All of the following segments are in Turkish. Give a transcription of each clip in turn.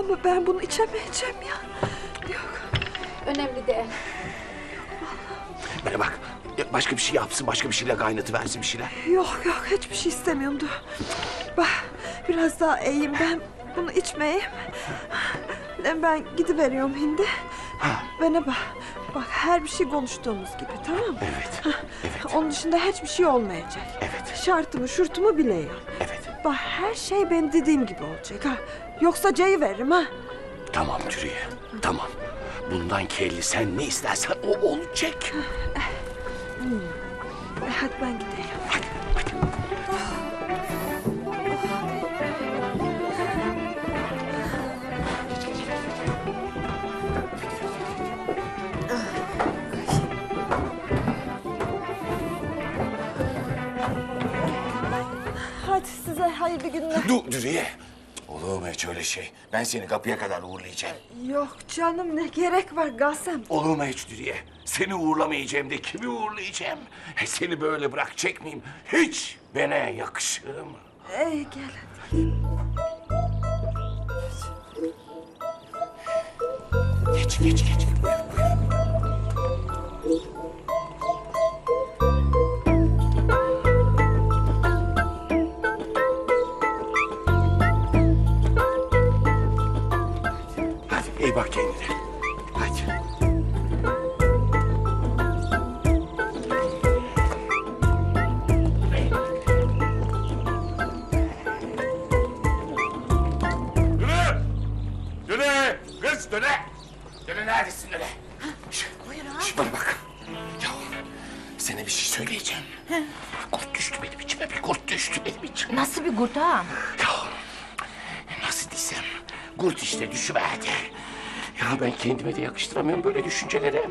kalma ben bunu içemeyeceğim ya. Yok. Önemli değil. Bana bak. Başka bir şey yapsın, başka bir şeyle kaynatıversin bir şeyler. Yok yok hiçbir şey istemiyorum. Dur. Bak biraz daha iyiyim ben bunu içmeyeyim. Ben- Ben gidiveriyorum hindi. Bana bak. Bak her bir şey konuştuğumuz gibi tamam mı? Evet, evet, Onun dışında hiçbir şey olmayacak. evet, Şartımı şurtumu biliyorum. evet. Bak her şey benim dediğim gibi olacak ha. Yoksa C'yi veririm ha. Tamam Dürüye, tamam. Bundan kelli sen ne istersen o olacak. E, hadi ben gideyim. Hadi, hadi. Hadi size hayırlı günler. Dur Dürüye. Olur mu hiç öyle şey? Ben seni kapıya kadar uğurlayacağım. Yok canım ne gerek var Gasem. Olur mu hiç Dürüye? Seni uğurlamayacağım de kimi uğurlayacağım? E, Seni böyle bırakacak mıyım? Hiç bana yakışır mı? Ey gel hadi. Geç, geç, geç. Buyur, buyur. İyi bak kendine. Hadi. Döne! Döne! Kız döne! Döne neredesin döne? Şş, bana bak. Ya sana bir şey söyleyeceğim. Kurt düştü benim içime bir kurt düştü benim içime. Nasıl bir kurt ağam? Ya nasıl desem kurt işte düşüverdi. Ya ben kendime de yakıştıramıyorum böyle düşüncelere.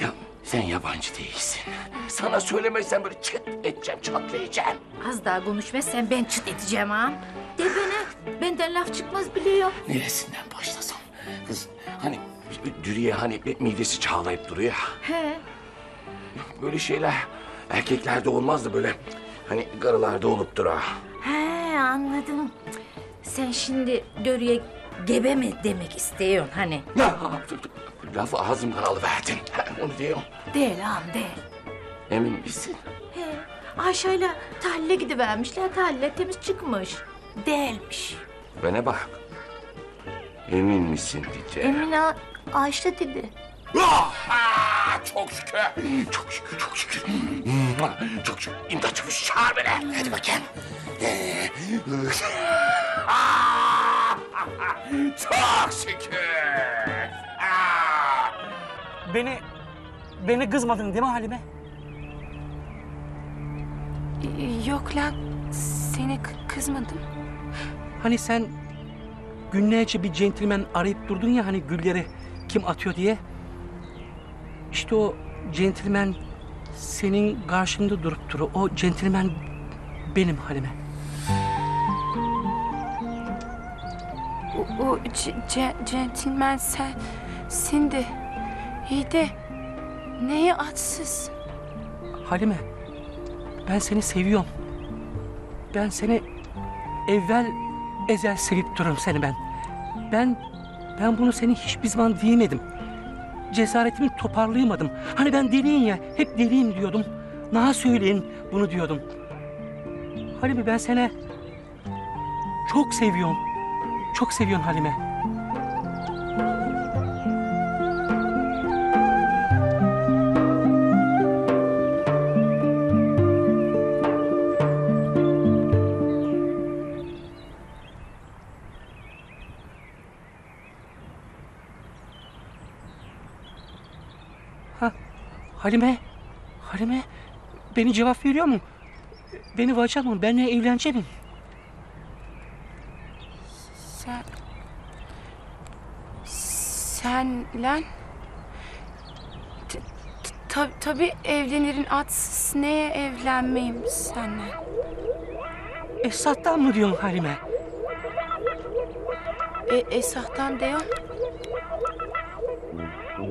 Ya sen yabancı değilsin. Sana söylemezsem böyle çıt edeceğim, çatlayacağım. Az daha konuşmazsan ben çıt edeceğim ağam. De bana. Benden laf çıkmaz biliyor. Neresinden başlasam? Kız hani Dürüye hani midesi çağlayıp duruyor. He. Böyle şeyler erkeklerde olmaz da böyle hani karılarda olup dur ha. He anladım. Sen şimdi Dörü'ye gebe mi demek istiyorsun hani? Lafı ağzımdan alıverdin. Onu diyorum. Değil ağam değil. Emin misin? He. Ayşe'yle tahlile gidivermişler. Tahlile temiz çıkmış. Değilmiş. Bana bak. Emin misin diyeceğim. Emine Ayşe dedi. Ah, ah, çok şükür. Çok şükür, çok şükür. Çok şükür. İmdat çavuş çağır beni. Hadi bakayım. Ah, Çok şükür. Ah. Beni, beni kızmadın değil mi Halime? Yok lan seni kı- kızmadım. Hani sen günlerce bir centilmen arayıp durdun ya hani gülleri kim atıyor diye. İşte o centilmen senin karşında durup duru. O centilmen benim Halime. O, centilmen sen sindi. İyi de neye atsız? Halime, ben seni seviyorum. Ben seni evvel ezel sevip dururum seni ben. Ben, ben bunu seni hiçbir zaman diyemedim. Cesaretimi toparlayamadım. Hani ben deliyim ya, hep deliyim diyordum. Naha söyleyin bunu diyordum. Halime ben seni çok seviyorum. Çok seviyorum Halime. Ha, Halime, Halime, beni cevap veriyor mu? Beni vuracak mı? Benimle evlenecek mi? Sen... Sen lan... T- t- tab- Tabii evlenirin atsız neye evlenmeyeyim seninle? Esat'tan mı diyorsun Halime? E, Esah'tan diyor.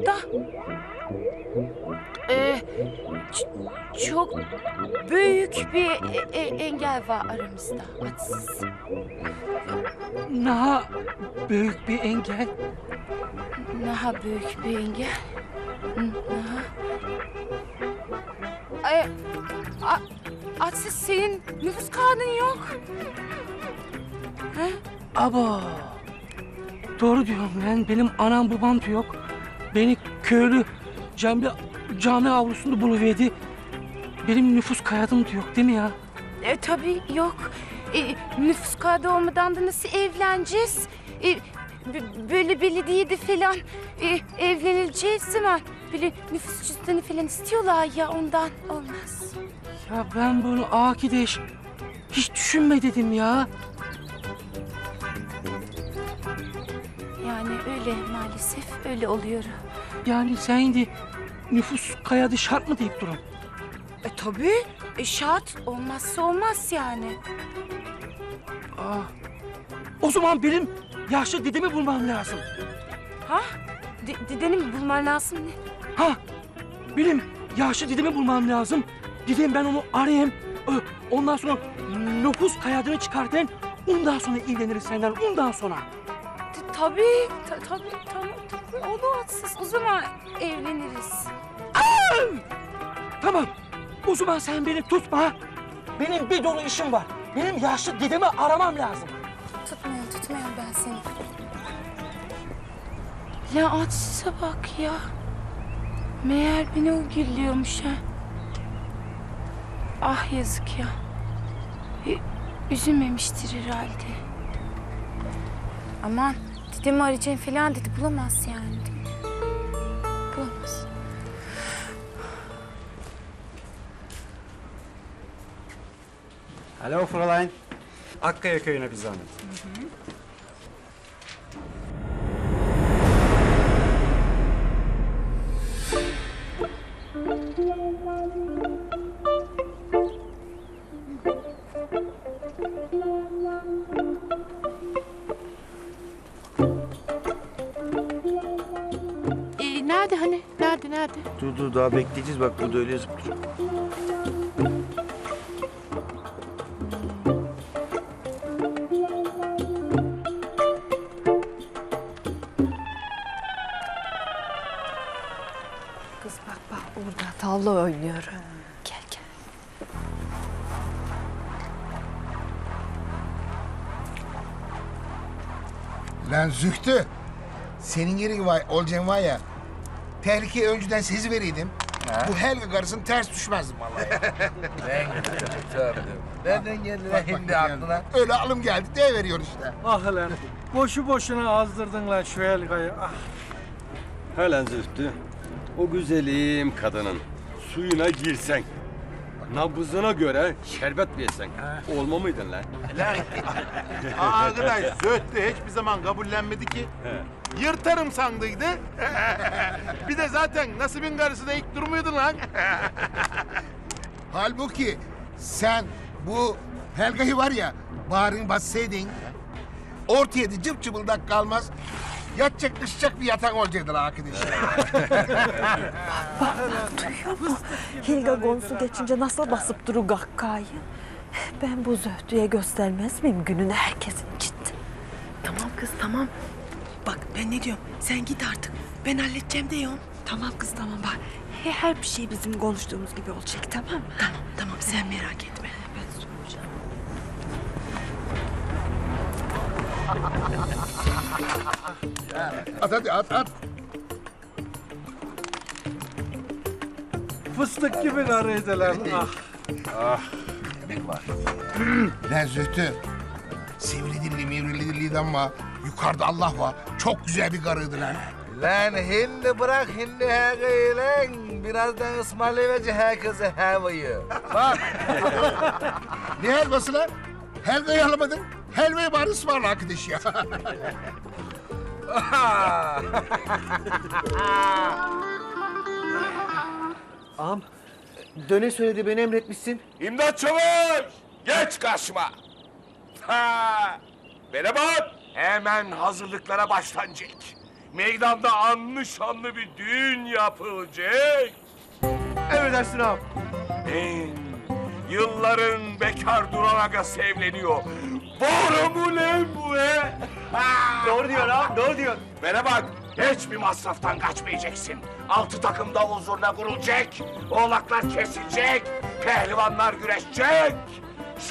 Da. E, çok büyük bir e- e- engel var aramızda. Atsız. Daha büyük bir engel. Daha büyük bir engel. Hı, Daha. Ay, a, Atsız senin nüfus kağıdın yok. Aba. Doğru diyorum ben. Benim anam babam da yok. Beni köylü cami, cami avlusunda buluverdi. Benim nüfus kaydım da yok değil mi ya? E, tabii yok. E, nüfus kağıdı olmadan da nasıl evleneceğiz? E, böyle belediyede falan e, evlenileceği zaman böyle nüfus cüzdanı falan istiyorlar ya ondan olmaz. Ya ben bunu Akideş hiç düşünme dedim ya. Yani öyle maalesef öyle oluyor. Yani sen şimdi nüfus kayadı şart mı deyip durun? E tabii. E, şart olmazsa olmaz yani. Aa, o zaman benim yaşlı dedemi bulmam lazım. Ha? De- dedeni mi bulman lazım ne? Ha, benim yaşlı dedemi bulmam lazım. Dedim ben onu arayayım. Ö, Ondan sonra nüfus kayadını çıkartayım. Ondan sonra evleniriz senden. Ondan sonra. T- tabii. Ta- tabii. Tamam. Tabii. Olur atsız. O zaman evleniriz. Tamam. O zaman sen beni tutma. Benim bir dolu işim var. Benim yaşlı dedemi aramam lazım. Tutmuyorum, tutmuyorum ben seni. Ya atsıza bak ya. Meğer beni o gülüyormuş ha. Ah yazık ya. E, üzülmemiştir herhalde. Aman dedemi arayacağım falan dedi. Bulamaz yani? Bulamaz. Alo Fräulein. Akkaya köyüne bir zahmet. Ee, nerede hani? Nerede nerede? Dur dur daha bekleyeceğiz bak burada öyle yazıp duruyor. Tavla oynuyor. Gel gel. Lan Zühtü. Senin yeri var, olacaksın var ya. Tehlikeyi önceden sezi vereydim. Bu Helga karısının ters düşmezdim vallahi. Nereden geldi Bak, bak, geldi. Öyle alım geldi de veriyor işte. Ah lan. Boşu boşuna azdırdın lan şu Helga'yı. Ah. Helen Zühtü, o güzelim kadının suyuna girsen, nabzına göre şerbet versen, olma mıydın lan? Lan arkadaş Zöhtü hiçbir zaman kabullenmedi ki. Yırtarım sandıydı. bir de zaten nasibin karşısında ilk durmuyordun lan. Halbuki sen bu Helga'yı var ya bağrın bassaydın ortaya da cıp cıbıldak kalmaz. Yatacak düşecek bir yatan olacaktı lan arkadaş. Hilga konusu geçince nasıl basıp duru gakkayı. Ben bu zöhtüye göstermez miyim gününü herkesin içinde? Tamam kız tamam. Bak ben ne diyorum? Sen git artık. Ben halledeceğim diyorum. Tamam kız tamam bak. He- Her bir şey bizim konuştuğumuz gibi olacak tamam mı? Tamam tamam sen merak etme. Ben soracağım. At hadi at at. Fıstık gibi karıydılar. Ah. Lan Zühtü. Sivri dilli mivri dilli ama yukarıda Allah var. Çok güzel bir karıydı lan. Lan hindi bırak hindi Helga'yı lan. Birazdan ısmarlayıverecek herkese helvayı. Bak Ne helvası lan? Helvayı alamadın. Helvayı bari ısmarla arkadaş ya. Ağam döne söyledi beni emretmişsin. İmdat çavuş! Geç karşıma! Ha! Bana bak! Hemen hazırlıklara başlanacak. Meydanda anlı şanlı bir düğün yapılacak. Emredersin ağam. Ben yılların bekar duran agası evleniyor. Mu lan bu he? Doğru diyor ağam, doğru diyor. Bana bak, hiçbir masraftan kaçmayacaksın. Altı takım davul zurna kurulacak, oğlaklar kesilecek, pehlivanlar güreşecek.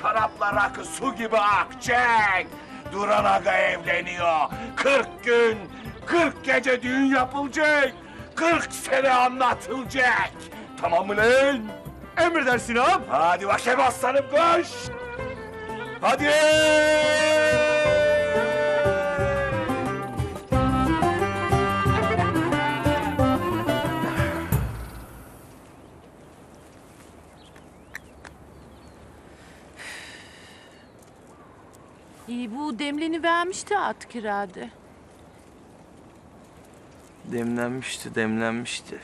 Şaraplar rakı su gibi akacak. Duran Aga evleniyor. Kırk gün, kırk gece düğün yapılacak. Kırk sene anlatılacak. Tamam mı lan? Emredersin ağam. Hadi bakayım aslanım koş. Hadi. İyi bu demleni vermişti artık herhalde. Demlenmişti, demlenmişti.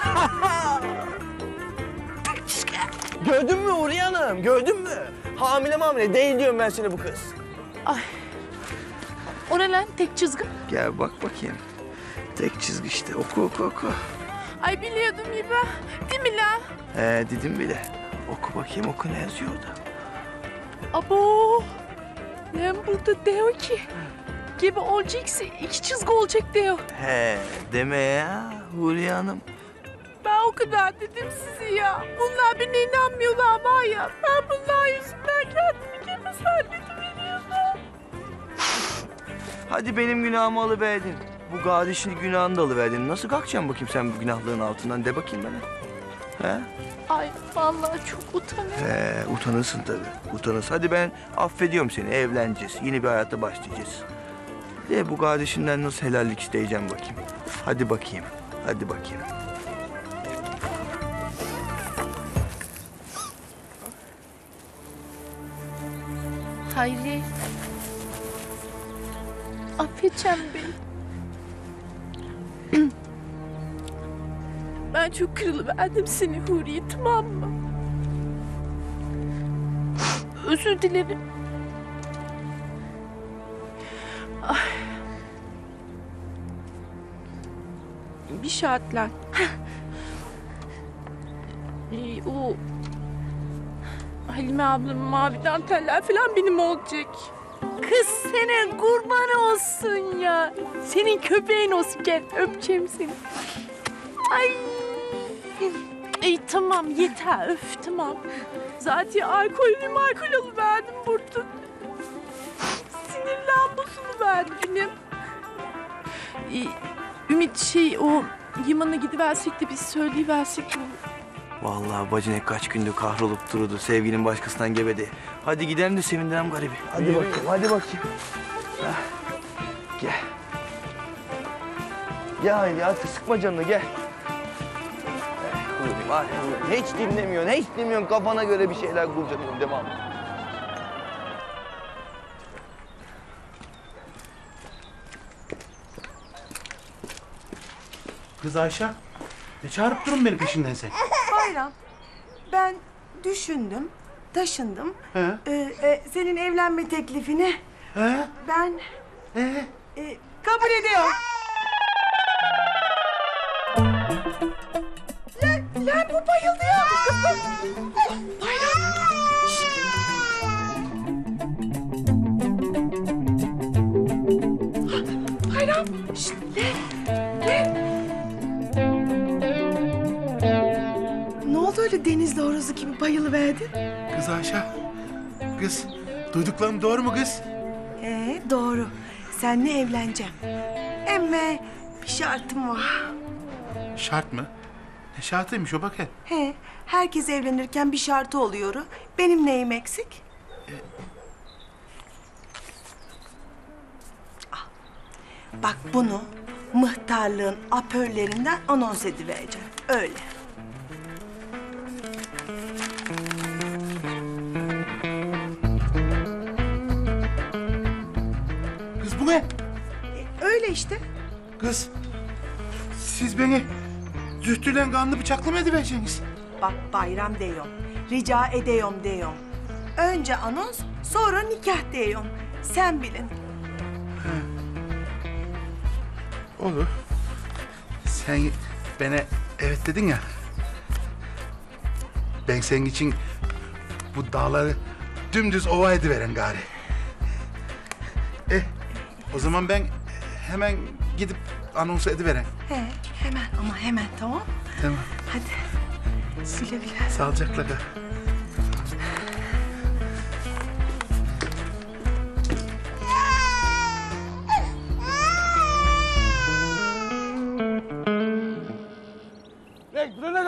Gördün mü Huriye Hanım? Gördün mü? Hamile mamile değil diyorum ben seni bu kız. O ne lan tek çizgi? Gel bak bakayım. Tek çizgi işte. Oku oku oku. Ay biliyordum İba. Değil mi lan? Ee dedim bile. Oku bakayım oku ne yazıyor orada. Abo. Lan burada diyor ki gibi olacaksa iki çizgi olacak diyor. He deme ya Huriye Hanım. Ben o kadar dedim size ya. Bunlar bana inanmıyorlar var ya. Ben bunlar yüzünden kendimi kime veriyorum. Hadi benim günahımı alıverdin. Bu kardeşin günahını da alıverdin. Nasıl kalkacaksın bakayım sen bu günahların altından? De bakayım bana. He? Ay vallahi çok utanıyorum. He, utanırsın tabii. Utanırsın. Hadi ben affediyorum seni. Evleneceğiz. Yeni bir hayata başlayacağız. De bu kardeşinden nasıl helallik isteyeceğim bakayım. Hadi bakayım. Hadi bakayım. Hayri. Affedeceğim beni. ben çok kırılıverdim seni Huriye tamam mı? Özür dilerim. Ay. Bir şartla. Ee, o Halime ablamın mavi danteller falan benim olacak. Kız sene kurban olsun ya. Senin köpeğin olsun gel öpeceğim seni. Ay. İyi tamam yeter öf tamam. Zaten alkollü alkol alıverdim burada. Sinir lambasını verdi benim. Ümit şey o Yaman'a gidiversek de biz söyleyiversek mi? Vallahi bacın kaç gündür kahrolup dururdu. Sevginin başkasından gebedi. Hadi gidelim de sevindirelim garibi. Hadi bakayım, hadi bakayım. Hah, Gel. Gel haydi hadi sıkma canını gel. Eh, Huri, vay Huri. Hiç dinlemiyorsun, hiç dinlemiyorsun. Kafana göre bir şeyler kurcalıyorsun devam. Kız Ayşe, ne çağırıp durun beni peşinden sen? Bayram, ben düşündüm, taşındım. He? Ee, e, senin evlenme teklifini He? ben He? e, kabul ediyorum. Lan, lan bu bayıldı ya. Kızım. Bayram. Şşt. Bayram. Şşt, lan, denizli horozu gibi bayılıverdin? Kız Ayşe, kız duyduklarım doğru mu kız? Ee, doğru. Seninle evleneceğim. Emme bir şartım var. Şart mı? Ne şartıymış o bak he. He, herkes evlenirken bir şartı oluyor. Benim neyim eksik? Al. Bak bunu mıhtarlığın apörlerinden anons edivereceğim. Öyle. Ne? Öyle işte. Kız, siz beni zühtüden kanlı bıçaklı mı edivereceksiniz? Bak bayram diyorum. Rica ediyorum diyorum. Önce anons, sonra nikah diyorum. Sen bilin. Olur. Sen bana evet dedin ya. Ben senin için bu dağları dümdüz ova ediveren gari. Eh, o zaman ben hemen gidip anons ediveren. He, hemen ama hemen tamam. Tamam. Hadi. Güle güle. Sağlıcakla kal. Dur ne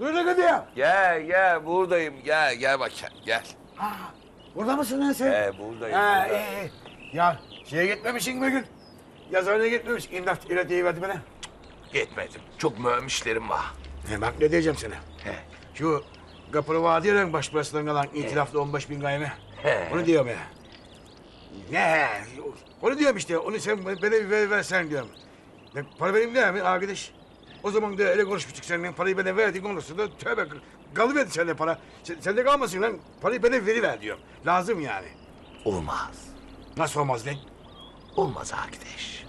Dur ne diyor? Gel gel buradayım gel gel bakayım gel. Burada mısın lan sen? He buradayım. Ha burada. iyi iyi. Ya şeye gitmemişsin bir gün. Yazıhaneye gitmemiş. İmdat iletiyi verdi bana. Gitmedim. Çok mühim işlerim var. He bak ne diyeceğim sana. He. Şu kapılı vardı ya lan baş parasından kalan itiraflı 15 bin gayme. He. Onu diyorum ya. Ne? Onu diyorum işte. Onu sen bana ver, versen diyorum. Ne, para vereyim değil mi arkadaş? O zaman da öyle konuşmuştuk seninle. Parayı bana verdik ondan da tövbe kalıverdi sende para. Sen, sende kalmasın lan. Parayı bana veriver diyorum. Lazım yani. Olmaz. Nasıl olmaz lan? Olmaz arkadaş.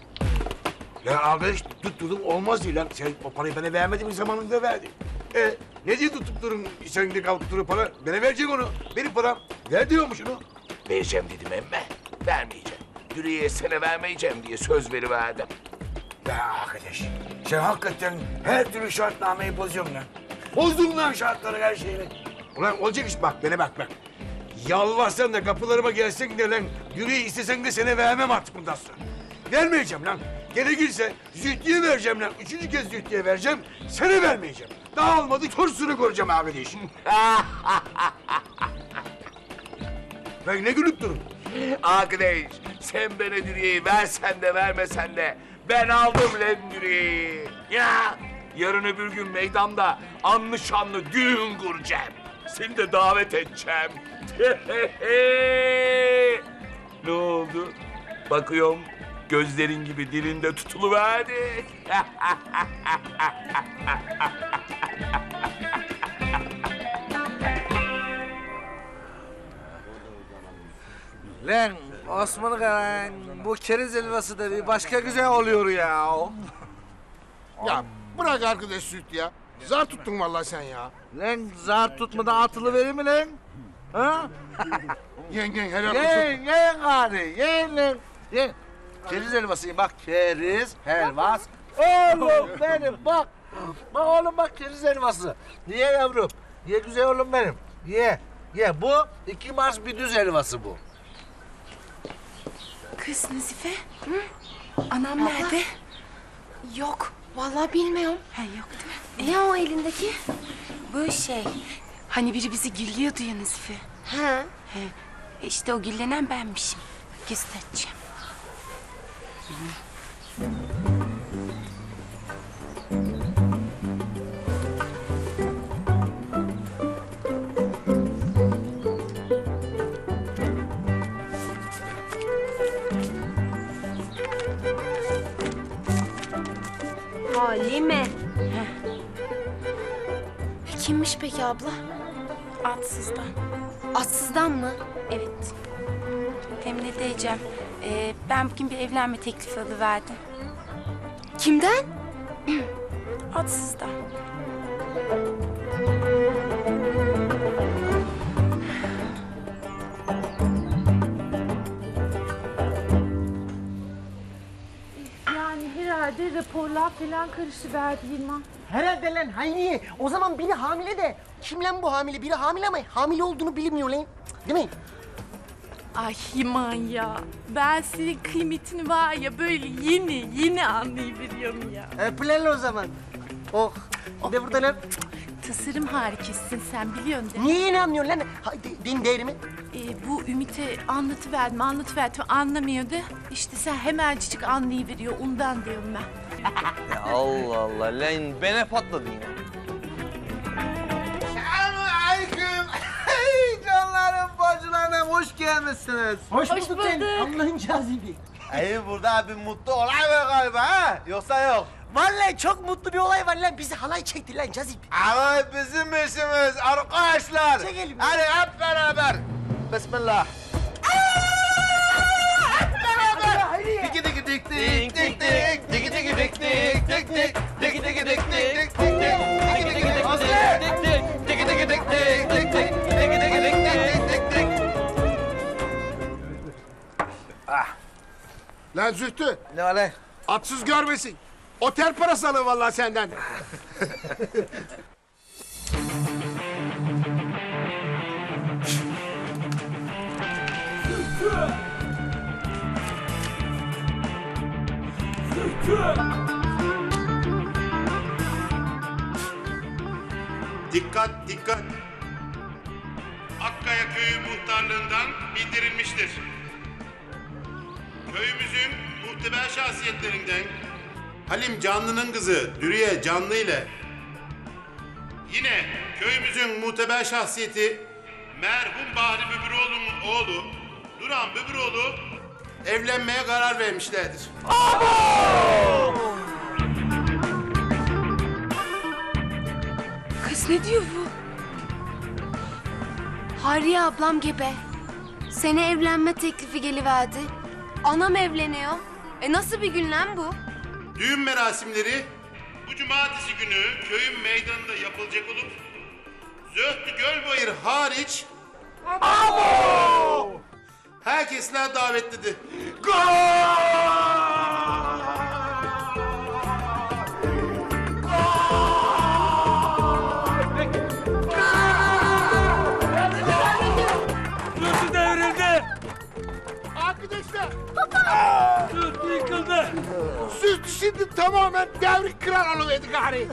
Ya arkadaş tutturdum olmaz değil lan. Sen o parayı bana vermedin mi zamanında verdin. E ne diye tutup durun sen de kalkıp durun para? Bana verecek onu. Benim param. Ver diyormuş onu. Vereceğim dedim emme. Vermeyeceğim. Dürüye sana vermeyeceğim diye söz veriverdim. Ya arkadaş sen hakikaten her türlü şartnameyi bozuyorsun lan. Bozdun lan şartları her şeyini. Ulan olacak iş bak bana bak bak. Yalvarsan da kapılarıma gelsen de lan yüreği istesen de sana vermem artık bundan sonra. Vermeyeceğim lan. Gerekirse zühtiye vereceğim lan. Üçüncü kez zühtiye vereceğim. Sana vermeyeceğim. Daha olmadı torsunu göreceğim arkadaş. ben ne gülüp durun? Arkadaş sen bana dürüyeyi versen de vermesen de ben aldım lan dürüyeyi. Ya yarın öbür gün meydanda anlı şanlı düğün kuracağım. Seni de davet edeceğim. ne oldu? Bakıyorum gözlerin gibi dilinde tutuluverdi. Lan Osman Karan bu keriz helvası da bir başka güzel oluyor ya. Ya bırak arkadaş süt ya. Zar tuttun vallahi sen ya. Lan zar tutmadan atılı verir mi lan? Ha? Yengen helal olsun. Yiyin, yiyin gari, yiyin lan. Yiyin. Keriz helvası bak keriz helvas. Oğlum benim bak. Bak oğlum bak keriz helvası. Niye yavrum? Ye güzel oğlum benim. Ye. Ye bu iki Mars bir düz helvası bu. Kız Nazife. Hı? Anam nerede? Yok. Vallahi bilmiyorum. Ha yok değil mi? Ne o elindeki? Bu şey. Hani biri bizi gilliyordu ya Nazife. Ha? He. e İşte o gillenen benmişim. Göstereceğim. Halime. Kimmiş peki abla? Atsızdan. Atsızdan mı? Evet. Hem ne diyeceğim? Ee, ben bugün bir evlenme teklifi alıverdim. Kimden? Atsızdan. Yani herhalde raporlar falan karışıverdi Yılmaz. Herhalde lan Hayriye. O zaman biri hamile de. Kim lan bu hamile? Biri hamile ama hamile olduğunu bilmiyor lan. Cık, Değil mi? Ay Himan ya. Ben senin kıymetini var ya böyle yeni yeni anlayıveriyorum ya. Öpülen o zaman. Oh. Bir de burada lan. Tasarım harikasın sen biliyorsun değil mi? Niye yeni anlıyorsun lan? Ha, de, benim değerimi. Ee, bu Ümit'e anlatıverdim anlatıverdim anlamıyordu. İşte sen hemencik anlayıveriyor ondan diyorum ben. Ya Allah Allah lan bana patladın ya. Aleyküm. Hey canlarım, bacılarım hoş gelmişsiniz. Hoş, bulduk lan. Allah'ın cazibi. Ey burada bir mutlu olay var galiba ha? Yoksa yok. Vallahi çok mutlu bir olay var lan. Bizi halay çekti lan cazip. Ama bizim işimiz arkadaşlar. Çekelim. Hadi hep beraber. Bismillah. Hayriye. Diki diki dik dik dik dik dik diki diki dik dik dik dik Lan Zühtü. Ne lan? Atsız görmesin. Otel parası alın vallahi senden. Dikkat dikkat. Akkaya Köyü muhtarlığından bildirilmiştir. Köyümüzün muhteber şahsiyetlerinden Halim Canlı'nın kızı Dürüye Canlı ile yine köyümüzün muhteber şahsiyeti merhum Bahri Böbüroğlu'nun oğlu Duran Böbüroğlu evlenmeye karar vermişlerdir. Kız ne diyor bu? Harriye ablam gebe. Sene evlenme teklifi geliverdi. Anam evleniyor. E nasıl bir gün bu? Düğün merasimleri bu cumartesi günü köyün meydanında yapılacak olup Zöhtü Gölbayır hariç herkesler davetlidir. Zühtü Zühtü yıkıldı. Zühtü şimdi tamamen devrik kral oluverdi gari.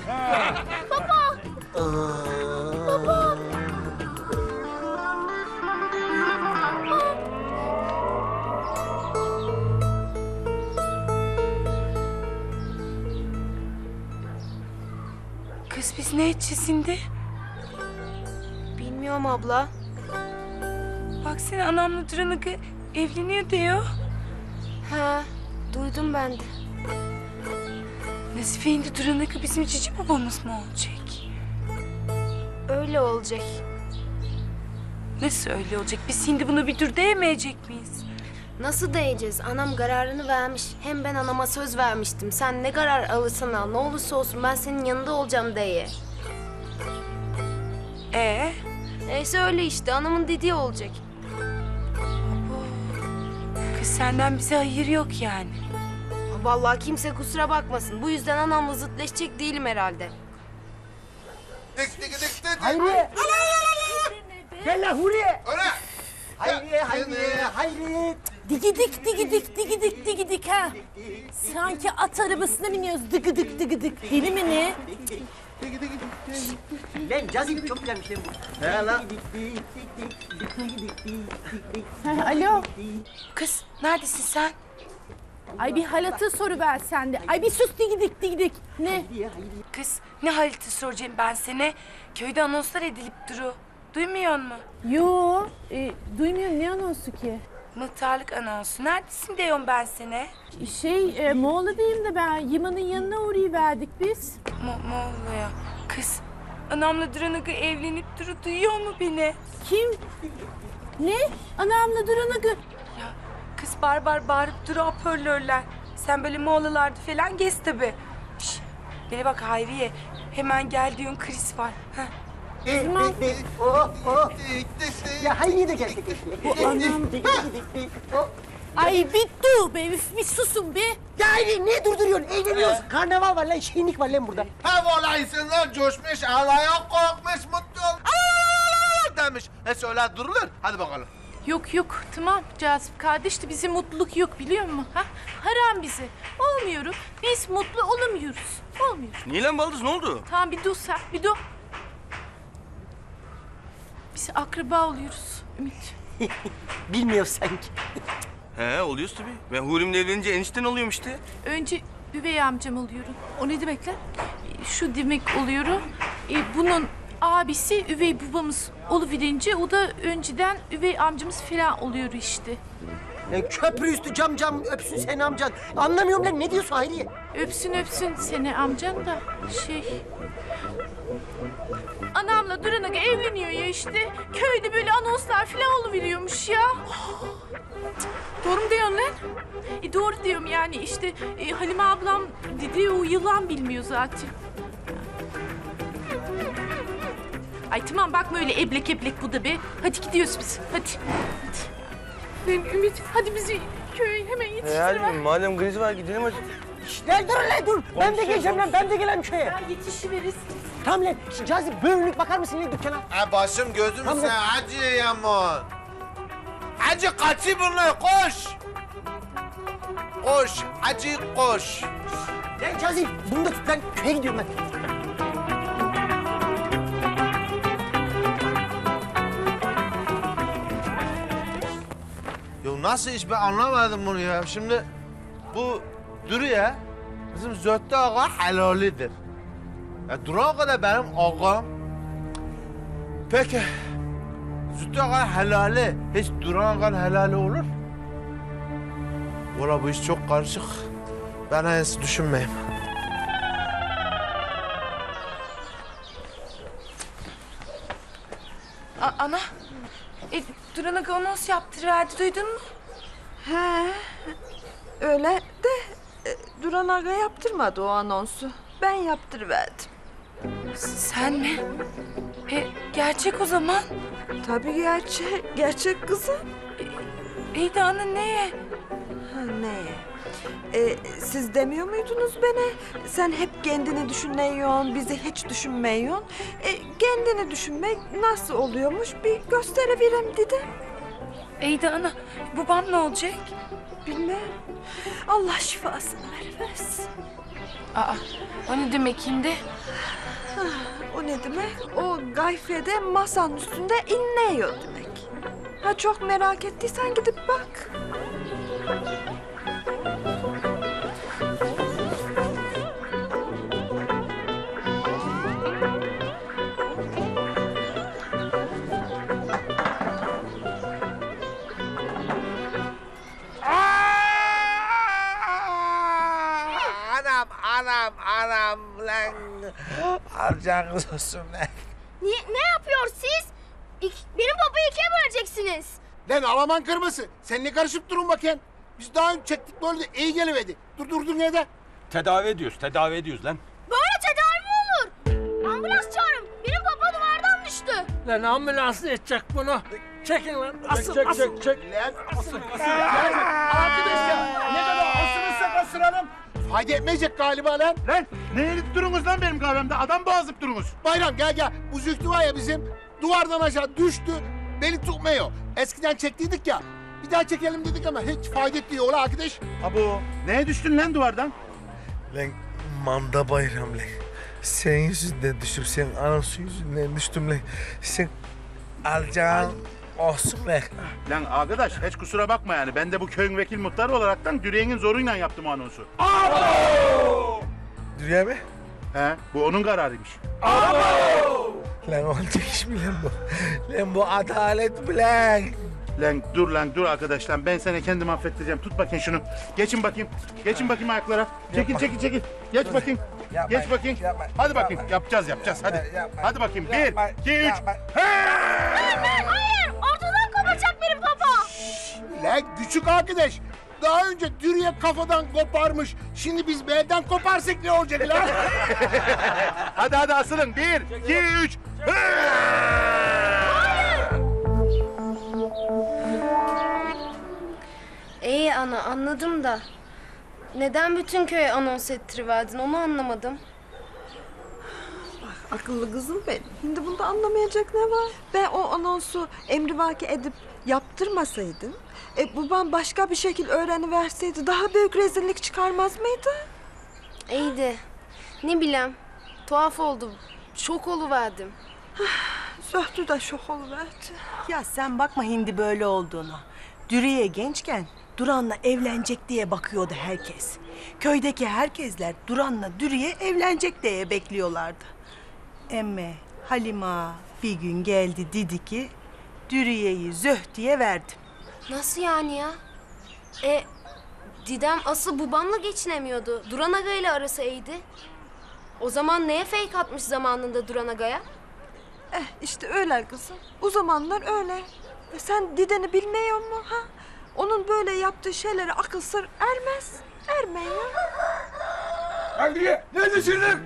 Kız biz ne edeceğiz şimdi? Bilmiyorum abla. Baksana anamla Duran'ı evleniyor diyor. Ha, duydum ben de. Nazife indi Duran'ı bizim cici babamız mı olacak? Öyle olacak. Nasıl öyle olacak? Biz şimdi bunu bir dur diyemeyecek miyiz? Nasıl diyeceğiz? Anam kararını vermiş. Hem ben anama söz vermiştim. Sen ne karar alırsan al, ne olursa olsun ben senin yanında olacağım diye. Ee? Neyse öyle işte. Anamın dediği olacak. Senden bize hayır yok yani. Vallahi kimse kusura bakmasın. Bu yüzden anamla zıtleşecek değilim herhalde. Hayriye. Gel lan Huriye. Hayriye, Hayriye, Hayriye. Digidik digidik digidik digidik ha. Sanki at arabasına biniyoruz dıgıdık dıgıdık. Deli mi ne? Lan cazip çok güzelmiş lan bu. He lan. Alo. Kız neredesin sen? Ay bir halatı soru ver sende. Ay bir sus digidik digidik. Ne? Kız ne haliti soracağım ben seni? Köyde anonslar edilip duru. Duymuyor musun? Yo, e, duymuyorum ne anonsu ki? Muhtarlık anonsu. Neredesin diyorum ben seni? Şey, e, Moğol'dayım da ben. Yıman'ın yanına uğrayıverdik biz. Mo oluyor? Kız anamla Duran'ı evlenip duru duyuyor mu beni? Kim? Ne? Anamla Duran'ı Ya kız bar bar bağırıp duru hoparlörler. Sen böyle Moğol'larda falan gez tabi. Şş, bana bak Hayriye. Hemen gel diyorsun kriz var. Heh. Tamam. Oh, oh. Ya Hayriye de gelsek keşke. Bu anam. Oh. Ay bir dur be, üf, bir susun be. Ya Hayriye niye durduruyorsun? Eğleniyoruz. Karnaval var lan, şenlik var lan burada. Ha vallahi insanlar coşmuş, havaya kalkmış, mutlu ol. Demiş. E söyle durulur. Hadi bakalım. Yok yok tamam Cazip kardeş de bize mutluluk yok biliyor musun? Ha? Haram bize. Olmuyoruz. Biz mutlu olamıyoruz. Olmuyoruz. Niye lan Baldız ne oldu? Tamam bir dur sen bir dur. Biz akraba oluyoruz Ümit. Bilmiyoruz sanki. He oluyoruz tabii. Ben Huri'mle evlenince enişten oluyorum işte. Önce üvey amcam oluyorum. O ne demek lan? Şu demek oluyorum. E, bunun abisi üvey babamız oluverince o da önceden üvey amcamız falan oluyor işte. Lan köprü üstü cam cam öpsün seni amcan. Anlamıyorum lan ne diyorsun Hayriye? Öpsün öpsün seni amcan da şey... Anamla Duran evleniyor ya işte. Köyde böyle anonslar falan oluveriyormuş ya. Doğru mu diyorsun lan? E doğru diyorum yani işte e, Halime ablam dedi o yılan bilmiyor zaten. Ay tamam bakma öyle eblek eblek bu da be. Hadi gidiyoruz biz. Hadi. Hadi. Lan Ümit hadi bizi köye hemen E yetiştir. hadi madem kriz var gidelim hadi. Gel dur lan dur. Ben de geleceğim lan. Ben de gelen köye. Ya yetişiveririz. Lan. Cazip bölünlük bakar mısın lan dükkana? Ha başım gözüm Tamam. sen hacı yaman. Hacı kaçı bunlar koş. Koş hacı koş. Lan Cazip bunu da tut lan. Köye gidiyorum ben. Ya nasıl iş ben anlamadım bunu ya. Şimdi bu Dürüye bizim Zöhtü Ağa helalidir. Ya Duran Ağa da benim ağam. Peki Zühtü Ağa helali hiç Duran Ağa'nın helali olur? Valla bu iş çok karışık. Ben en iyisi düşünmeyeyim. A- ana. E, Duran Aga anons yaptırıverdi duydun mu? He. Öyle de e, Duran Aga yaptırmadı o anonsu. Ben yaptırıverdim. Sen mi? E, gerçek o zaman. Tabii gerçek. Gerçek kızım. De ana neye? Ha, ne? E, siz demiyor muydunuz bana? Sen hep kendini düşünüyorsun, bizi hiç düşünmüyorsun. E, kendini düşünmek nasıl oluyormuş bir gösterebilirim dedim. De ana babam ne olacak? Bilmem. Allah şifasını vermez. Aa, o ne demek şimdi? O ne demek? O gayfede masanın üstünde inliyor demek. Ha çok merak ettiysen gidip bak. Anam, anam, lan. Harcanız olsun lan. Niye, ne yapıyor siz? İk- benim babayı ikiye böleceksiniz. Lan Alaman kırması. Sen ne karışıp durun bakayım. Biz daha önce çektik böyle de iyi geliverdi. Dur dur dur nerede? Tedavi ediyoruz, tedavi ediyoruz lan. Böyle tedavi mi olur? Ambulans çağırın. Benim baba duvardan düştü. Lan ambulans edecek bunu. Çekin lan. Asıl, çek, asıl. çek, çek. Lan asıl, asıl. Arkadaşlar ne kadar asılırsak asıralım. Fayda etmeyecek galiba lan. Lan ne eğilip durunuz lan benim kahvemde? Adam boğazıp durunuz. Bayram gel gel. Bu zühtü var ya bizim duvardan aşağı düştü. Beni tutmuyor. Eskiden çektiydik ya. Bir daha çekelim dedik ama hiç fayda etmiyor ola arkadaş. Abo. Neye düştün lan duvardan? Lan manda bayram lan. Sen yüzünden düştüm, sen anası yüzünden düştüm lan. Sen alacağın olsun lan. Lan arkadaş hiç kusura bakma yani. Ben de bu köyün vekil muhtarı olaraktan Düreye'nin zoruyla yaptım anonsu. Dürüye mi? He, bu onun kararıymış. Lan olacak iş mi lan bu? Lan bu adalet mi lan? Lan dur lan dur arkadaş lan ben seni kendim affettireceğim. Tut bakayım şunu. Geçin bakayım. Geçin bakayım ayaklara. Çekil çekil çekil. Geç bakayım. Yapmayın, Geç bakayım. yapmayın, Hadi bakayım. yapmayın. Yapacağız yapacağız. Hadi. Yapmayın, Hadi bakayım. Bir, iki, üç. Hayır, Lan küçük arkadaş. Daha önce Dürüye kafadan koparmış. Şimdi biz belden koparsak ne olacak lan? hadi hadi asılın. Bir, iki, üç. İyi ana anladım da. Neden bütün köye anons ettiriverdin onu anlamadım. Akıllı kızım benim. Şimdi bunda anlamayacak ne var? Ben o anonsu emrivaki edip yaptırmasaydım... E, babam başka bir şekil öğreniverseydi daha büyük rezillik çıkarmaz mıydı? İyi de ne bileyim tuhaf oldu. Şok oluverdim. Zöhtü de şok oluverdi. Ya sen bakma hindi böyle olduğunu. Dürüye gençken Duran'la evlenecek diye bakıyordu herkes. Köydeki herkesler Duran'la Dürüye evlenecek diye bekliyorlardı. Emme Halima bir gün geldi dedi ki Dürüye'yi Zöhtü'ye verdim. Nasıl yani ya? E Didem asıl babamla geçinemiyordu. Duran Aga ile arası iyiydi. O zaman neye fake atmış zamanında Duran Aga'ya? Eh işte öyle kızım. O zamanlar öyle. E, sen Diden'i bilmiyor mu ha? Onun böyle yaptığı şeylere akıl sır ermez. Ermeyin. Hayriye, neredesin lan?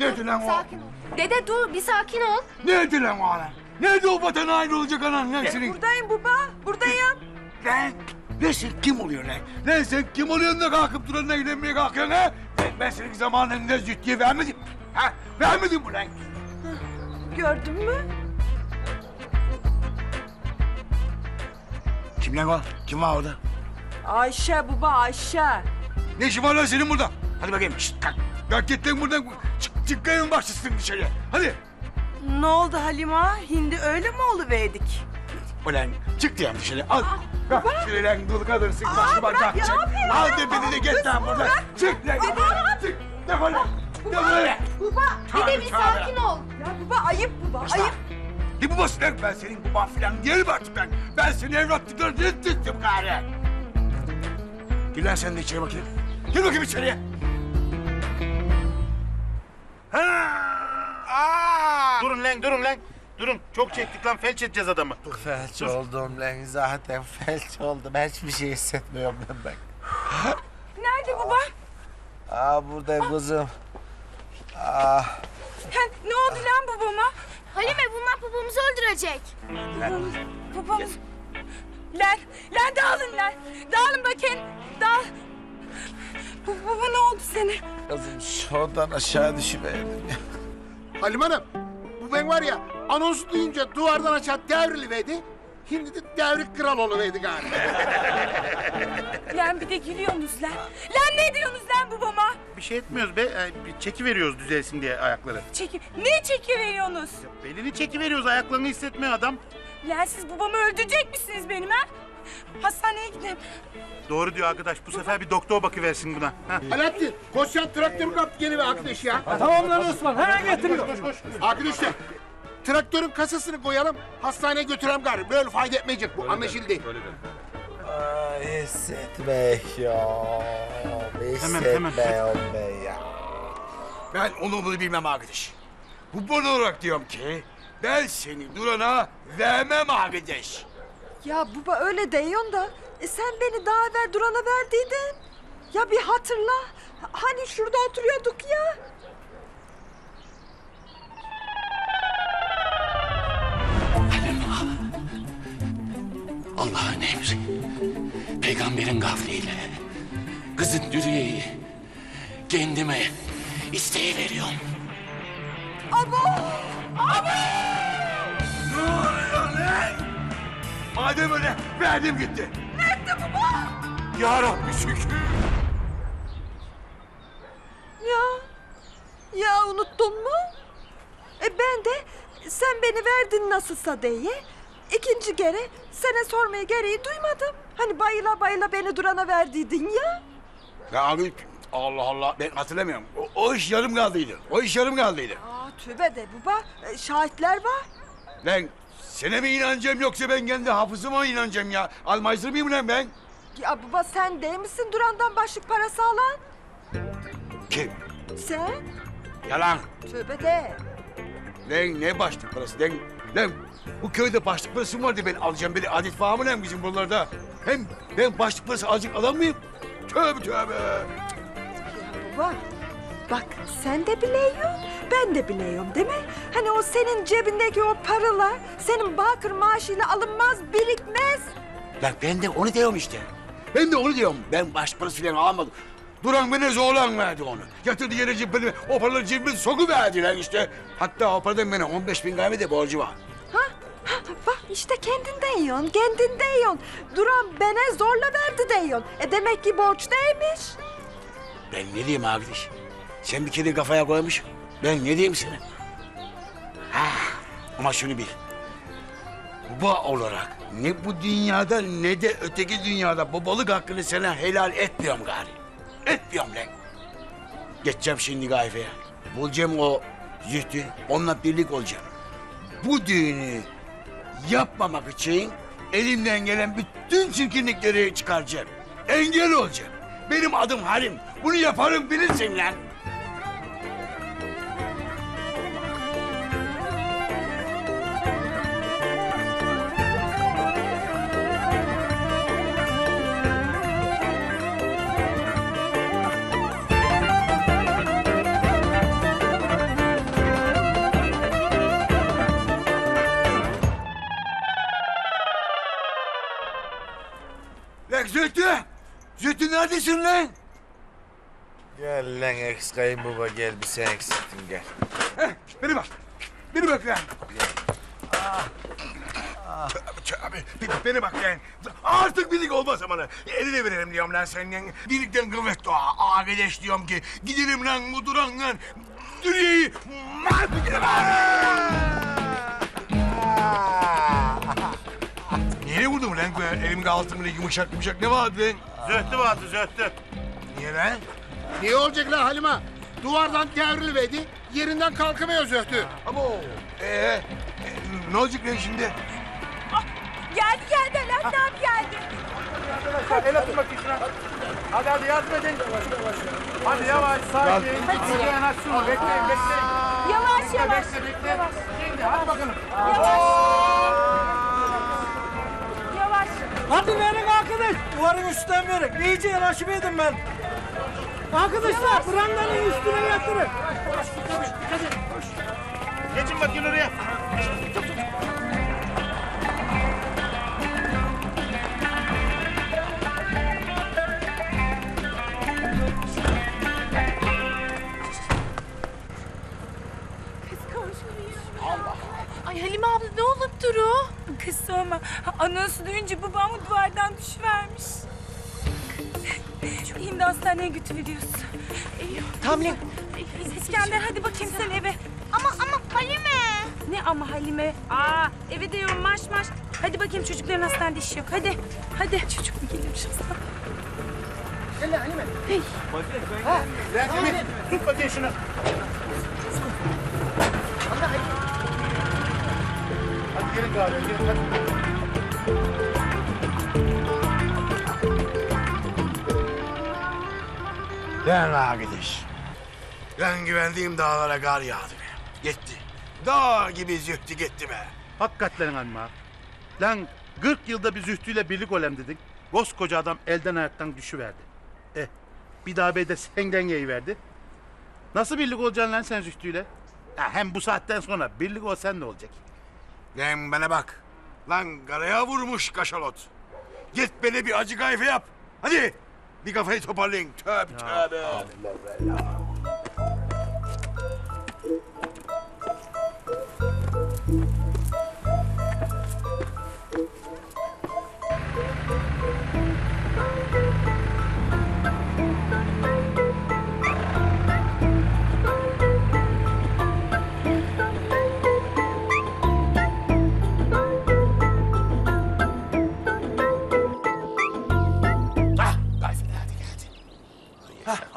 Nerede lan o? Sakin ol. Dede dur bir sakin ol. Nerede lan o anan? Nerede o vatan haini olacak anan lan senin? Buradayım baba, buradayım. Lan, lan sen kim oluyorsun lan? Lan sen kim oluyorsun da kalkıp duranla eğlenmeye kalkıyorsun ha? Ben, ben senin zamanında züttiye vermedim. Ha? Vermedim mi lan? Gördün mü? Kim lan o? Kim var orada? Ayşe baba, Ayşe. Ne işin var lan senin burada? Hadi bakayım. Şşt, kalk. Kalk git lan buradan. Çık, çık kayın başlısın dışarıya. Hadi. Ne oldu Halima? Hindi öyle mi oluverdik? Ulan çık diyorum dışarı. Al. Kalk şöyle lan dul kadınsın. Bak bak bak. Çık. Al tepeni de git lan buradan. Çık lan. Çık. Defol lan. Defol lan. Baba dede bir sakin ol. Ya baba ayıp baba, ayıp. Ne bu basın lan? Ben senin baban filan değilim artık ben. Ben seni evlatlıklarını reddettim gari. Gel lan sen de içeri bakayım. Gel bakayım içeriye. Durun lan durun lan. Durun çok çektik lan felç edeceğiz adamı. Felç oldum lan zaten felç oldum. Hiçbir şey hissetmiyorum ben bak. Nerede baba? Aa buradayım kızım. Aa. Ha, ne oldu lan babama? Halime bunlar babamızı öldürecek. Babamız, babamız. Lan, lan dağılın lan. Dağılın bakayım. Dağıl. Baba ne oldu sana? Kızım şuradan aşağı düşüverdim ya. Halim Hanım, ben var ya anons duyunca duvardan aşağı devriliverdi. Şimdi de devrik kral oluverdi galiba. Lan bir de gülüyorsunuz lan. Lan ne diyorsunuz lan babama? Bir şey etmiyoruz be. e, Bir çeki veriyoruz düzelsin diye ayakları. Çeki, ne çeki veriyorsunuz? Belini çeki veriyoruz ayaklarını hissetmiyor adam. Lan siz babamı öldürecek misiniz benim ha? Hastaneye gidelim. Doğru diyor arkadaş. Bu sefer bir doktor bakıversin buna. Ha. Alaaddin, koş sen traktörü kap geri ver arkadaş ya. Tamam lan Osman hemen getiriyor. Koş koş koş. Arkadaşlar, traktörün kasasını koyalım, hastaneye götürelim gari. Böyle fayda etmeyecek bu, anlaşıldı. Ay hissetmiyorum. Hemen, hemen. Hissetmiyorum ben ya. Ben onu bunu bilmem arkadaş. Bu bana olarak diyorum ki ben seni Duran'a vermem arkadaş. Ya baba öyle diyorsun da e, sen beni daha evvel Duran'a verdiydin. Ya bir hatırla. Hani şurada oturuyorduk ya. Allah'ın emri. Peygamberin gafliyle. Kızın Dürüye'yi kendime isteği veriyorum. Ne oluyor lan? Madem öyle verdim gitti. Nerede baba? Ya Rabbi şükür. Ya. Ya unuttun mu? E ben de sen beni verdin nasılsa diye. ikinci kere sana sormaya gereği duymadım. Hani bayıla bayıla beni Duran'a verdiydin ya. Ya abi Allah Allah ben hatırlamıyorum. O, o iş yarım kaldıydı. O iş yarım kaldıydı. Aa tövbe de baba. E, şahitler var. Lan sana mı inanacağım yoksa ben kendi hafızıma inanacağım ya? Almayızır mıyım lan ben? Ya baba sen değil misin Duran'dan başlık parası alan? Kim? Sen? Yalan. Tövbe de. Lan ne başlık parası lan? Lan bu köyde başlık parası mı vardı ben alacağım böyle adet var mı lan bizim buralarda? Hem ben başlık parası azıcık alan mıyım? Tövbe tövbe. Baba bak sen de biliyorsun ben de biliyorum değil mi? Hani o senin cebindeki o paralar senin bakır maaşıyla alınmaz birikmez. Lan ben de onu diyorum işte. Ben de onu diyorum. Ben başlık parası falan almadım. Duran beni zorlan verdi onu. Yatırdı yere cebime, o paraları cebime sokuverdi lan işte. Hatta o paradan bana 15 bin gayme de borcu var. Ha? ha? Bak işte kendin diyorsun kendin diyorsun. Duran bana zorla verdi diyorsun. E demek ki borç değilmiş. Ben ne diyeyim arkadaş? Sen bir kere kafaya koymuş. Ben ne diyeyim sana? Ha, ama şunu bil. Baba olarak ne bu dünyada ne de öteki dünyada babalık hakkını sana helal etmiyorum gari. Etmiyorum lan. Geçeceğim şimdi gayfeye. Bulacağım o zühtü. Onunla birlik olacağım. Bu düğünü yapmamak için elimden gelen bütün çirkinlikleri çıkaracağım. Engel olacağım. Benim adım Halim. Bunu yaparım bilirsin lan. Zühtü! Zühtü neredesin lan? Gel lan ex kayınbaba gel bir sen eksiktin gel. Heh, beni bak. Beni bak lan. Tövbe, beni bak lan. Artık birlik olmaz ama. Eline verelim diyorum lan senin. Birlikten kuvvet doğa. Arkadaş diyorum ki gidelim lan bu duran lan. Dünyeyi mahvedelim. Lan? Elimin altımda yumuşak yumuşak ne vardı lan? Zöhtü vardı zöhtü. Niye lan? Niye olacak lan Halime? Duvardan devrilmedi, yerinden kalkamıyor Zöhtü. Ama ee, ne olacak lan şimdi? Geldi geldi Alaaddin abi geldi. El atın bakayım şuna. Hadi hadi yardım edin. Hadi yavaş sakin. Bekleyin aç şunu bekleyin bekleyin. Yavaş yavaş. Bekle bekle. Şimdi hadi bakalım. Yavaş. Hadi verin arkadaş. Duvarın üstten verin. İyice yanaşıp edin ben. Arkadaşlar brandanın üstüne yatırın. Geçin bakayım oraya. Ay Halime abla ne olup duru? Kız sorma. Anonsu duyunca babamı duvardan düşüvermiş. Şimdi hastaneye götürüyoruz. Tamam İskender hadi bakayım sen eve. Ama ama Halime. Ne ama Halime? Aa eve diyorum marş marş. Hadi bakayım çocukların hastanede işi yok. Hadi. Hadi. Çocuk mu gelirmiş hastane? Gel Halime. Hey. Lan Ümit, tut bakayım şunu. Gelin kahveye, gelin hadi. Lan arkadaş. Ben güvendiğim dağlara kar yağdı be. Gitti. Dağ gibi zühtü gitti be. Hakikaten Halime Lan 40 yılda bir zühtüyle birlik olem dedik. Koskoca adam elden ayaktan düşüverdi. Eh bir daha bey de senden verdi. Nasıl birlik olacaksın lan sen zühtüyle? Ya hem bu saatten sonra birlik olsan ne olacak? Lan bana bak. Lan karaya vurmuş kaşalot. Git beni bir acı kayfe yap. Hadi. Bir kafayı toparlayın. Tövbe tövbe. Ah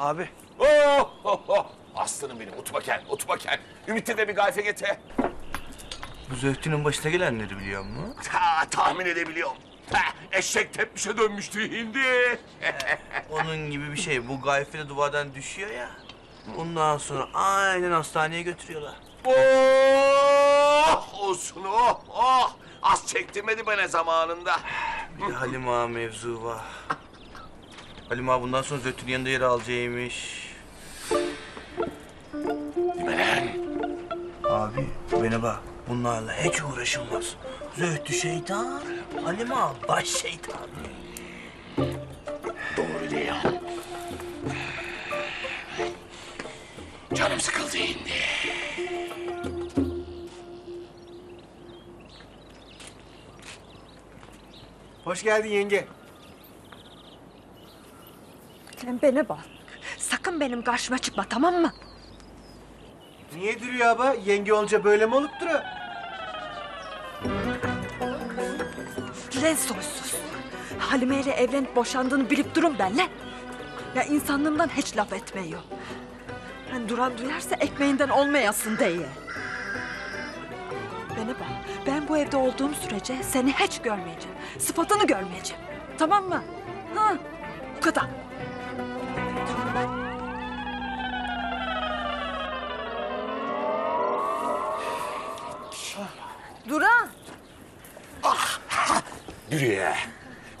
Abi. Oh, oh, oh. Aslanım benim otumaken otumaken. Ümit'te de bir gayfe getir. Bu Zöhtü'nün başına gelenleri biliyor musun? Ha, tahmin edebiliyorum. Ha, eşek tepmişe dönmüştü hindi. Onun gibi bir şey. Bu gayfede duvardan düşüyor ya. Ondan sonra aynen hastaneye götürüyorlar. oh olsun oh oh. Az çektirmedi bana zamanında. Bir de Halim Ağa mevzu var. Halim Ağa bundan sonra Zöhtü'nün yanında yer alacakmış. Abi bana bak. Bunlarla hiç uğraşılmaz. Zöhtü şeytan, Halim Ağa baş şeytan. Doğru diyor. Canım sıkıldı hindi. Hoş geldin yenge. Sen bana bak. Sakın benim karşıma çıkma tamam mı? Niye duruyor abla? Yenge olunca böyle mi olup duruyor? Lan soysuz. Halime ile evlenip boşandığını bilip durun ben lan. Ya insanlığımdan hiç laf etmiyor. Ben duran duyarsa ekmeğinden olmayasın diye. Bana bak. Ben bu evde olduğum sürece seni hiç görmeyeceğim. Sıfatını görmeyeceğim. Tamam mı? Ha? Bu kadar. Duran. Dürüye.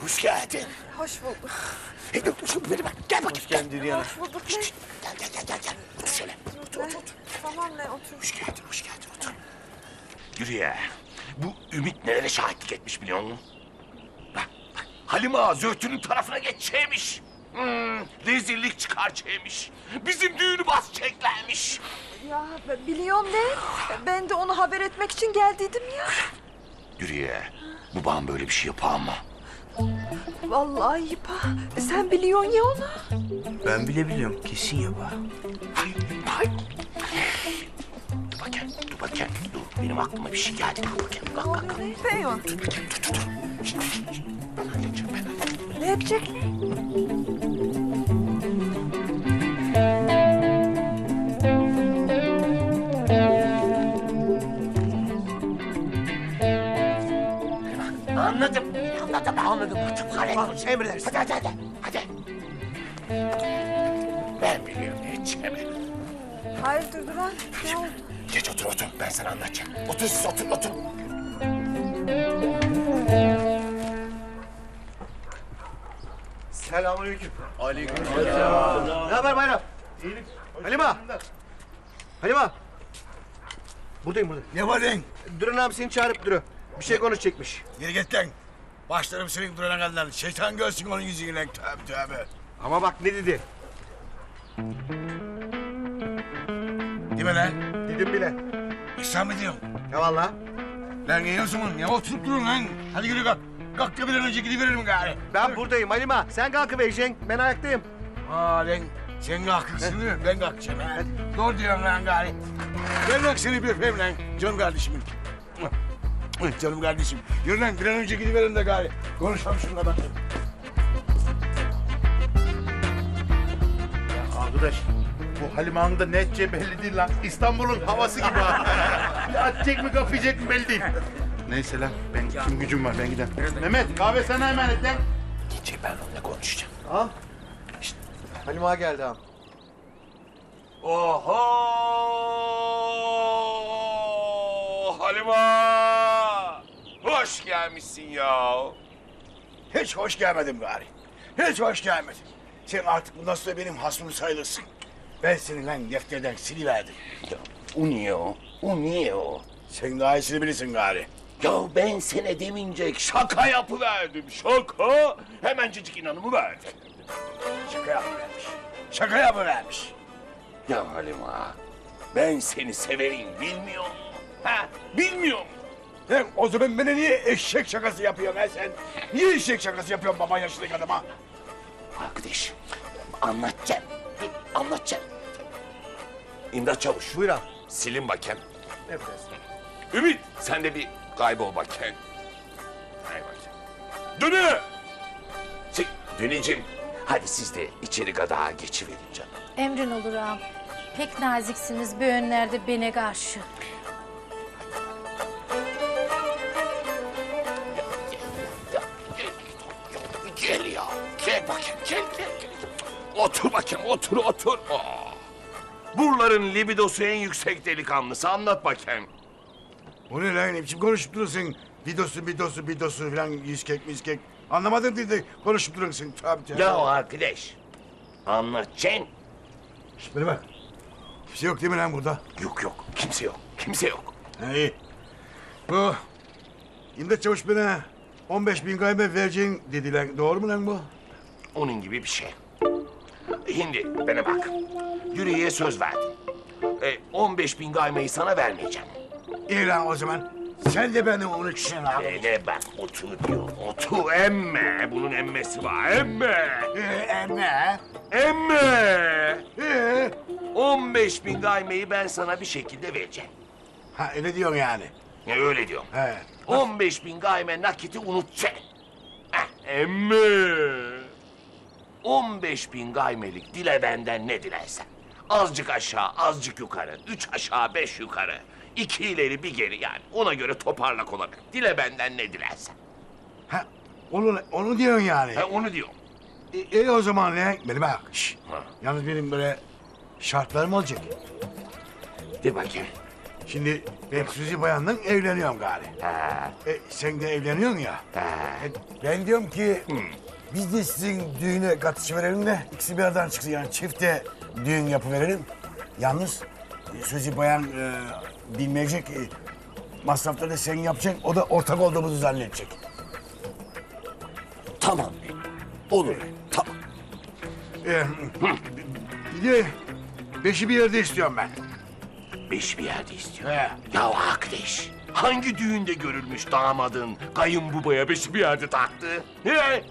Hoş geldin. Hoş bulduk. Hey, dur, dur, beni bak. Gel bakayım. Hoş geldin Dürüye Hanım. Hoş bulduk. Ne? Gel gel gel gel. gel. Otur şöyle. Otur otur otur. Tamam ne otur. Hoş geldin hoş geldin otur. Dürüye. Bu Ümit nelere şahitlik etmiş biliyor musun? Bak bak. Halime Ağa Zöhtü'nün tarafına geçeceğimiş. Hmm, rezillik çıkaracakmış. Bizim düğünü basacaklarmış. Ya biliyorum ne? Ben de onu haber etmek için geldiydim ya. Dürüye, babam böyle bir şey yapar mı? Vallahi Yipa. Sen biliyorsun ya onu. Ben bile biliyorum. Kesin yapar. Dur bakayım, dur bakayım. Dur, benim aklıma bir şey geldi. Dur bakayım, bak bak. Ne yapıyorsun? Ne yapacak? Anladım. Anladım, anladım. Hadi, hadi. Emredersin. Hadi, hadi, hadi. Hadi. Ben biliyorum ne edeceğimi. Hayırdır Duran? Ne oldu? Geç otur, otur. Ben sana anlatacağım. Otur siz, otur, otur. Selamünaleyküm. Aleykümselam. Ne haber Bayram? İyilik. Halima. Halima. Buradayım burada. Ne var lan? Duran abi seni çağırıp duruyor. Bir şey konuşacakmış. Geri git lan. Başlarım senin durana kadar. Şeytan görsün onun yüzünü lan. Tövbe tövbe. Ama bak ne dedi? Değil mi lan? Dedim bile. İhsan mı diyorsun? Ya valla. Lan ne yiyorsun bunu? Ne oturup durun lan? Hadi yürü kalk. Kalk bir an önce gidiverelim gari. Ben buradayım Halima. Sen kalkıvereceksin. Ben ayaktayım. Aa lan sen kalkacaksın değil mi? Ben kalkacağım ha. Doğru diyorsun lan gari. Ben bak seni bir öpeyim lan. Canım kardeşim. Canım kardeşim. Yürü lan bir an önce gidiverelim de gari. Konuşalım şununla bak. Arkadaş bu Halime Hanım da ne edeceği belli değil lan. İstanbul'un havası gibi ha. Atacak mı kapayacak mı belli değil. Neyse lan ben kim gücüm var ben gidelim. Mehmet kahve sana emanet lan. Gece ben onunla konuşacağım. Al. Halima geldi ağam. Oho! Halima! Hoş gelmişsin ya. Hiç hoş gelmedim gari. Hiç hoş gelmedim. Sen artık bundan sonra benim hasmım sayılırsın. Ben seni lan defterden siliverdim. Ya, o niye o? O niye o? Sen daha iyisini bilirsin gari. Ya ben sana demince şaka yapıverdim. Şaka. Hemencecik inanımı verdim. Şaka yapıvermiş. Şaka yapıvermiş. Ya Halima, ben seni severim bilmiyor musun? Ha, bilmiyor musun? Lan o zaman bana niye eşek şakası yapıyorsun ha sen? Niye eşek şakası yapıyorsun baba yaşlı adama? Arkadaş, anlatacağım. Dur, anlatacağım. İmdat Çavuş. Buyur ağam. Silin bakayım. Ümit, sen de bir kaybol. Hay bakayım. Dönü! Şey, Döneciğim, hadi siz de içeri gadağa geçiverin canım. Emrin olur ağam. Pek naziksiniz bu önlerde bana karşı. Gel ya, gel bakayım, gel, gel, gel. Otur bakayım, otur, otur. Aa. Buraların libidosu en yüksek delikanlısı, anlat bakayım. O ne lan? Ne biçim konuşup duruyorsun? Bidosu, bidosu, bidosu falan yüzkek miskek. Anlamadın dedi konuşup duruyorsun. Tabii tabii. Ya arkadaş, anlatacaksın. Şişt, bana bak. Kimse yok değil mi lan burada? Yok yok, kimse yok, kimse yok. Ha, iyi. Bu İmdat Çavuş bana 15 bin gayme vereceğin dediler. Doğru mu lan bu? Onun gibi bir şey. Şimdi bana bak. Yüreğe söz verdim. E, 15 bin gaymeyi sana vermeyeceğim. İyi lan o zaman. Sen de beni 13 sene al. Hele bak otur diyor. Otur emme. Bunun emmesi var. Emme. Ee, emme. Emme. Ee? 15 bin gaymeyi ben sana bir şekilde vereceğim. Ha öyle diyorsun yani. Ya öyle diyorum. He. 15 bin gayme nakiti unutacaksın. Heh, emmi. 15 bin gaymelik dile benden ne dilersen. Azıcık aşağı, azıcık yukarı. Üç aşağı, beş yukarı. İki ileri, bir geri yani. Ona göre toparlak olarak. Dile benden ne dilersen. Ha onu, onu diyorsun yani. He, onu diyorum. İyi, iyi o zaman ne? Beni bak. Şş. Ha. Yalnız benim böyle şartlarım olacak. De bakayım. Şimdi ben Suzi Bayan'la evleniyorum gari. Ha. E, sen de evleniyorsun ya. Ha. E, ben diyorum ki biz de sizin düğüne katışı verelim de ikisi bir aradan çıksın yani çifte düğün yapıverelim. Yalnız e, Suzi Bayan e, bilmeyecek e, masrafları sen yapacaksın. O da ortak olduğumuzu zannedecek. Tamam. Olur. Tamam. Ee, bir de beşi bir yerde istiyorum ben. Beş bir yerde istiyor. Ya arkadaş, hangi düğünde görülmüş damadın kayınbabaya beşi bir yerde taktı? He?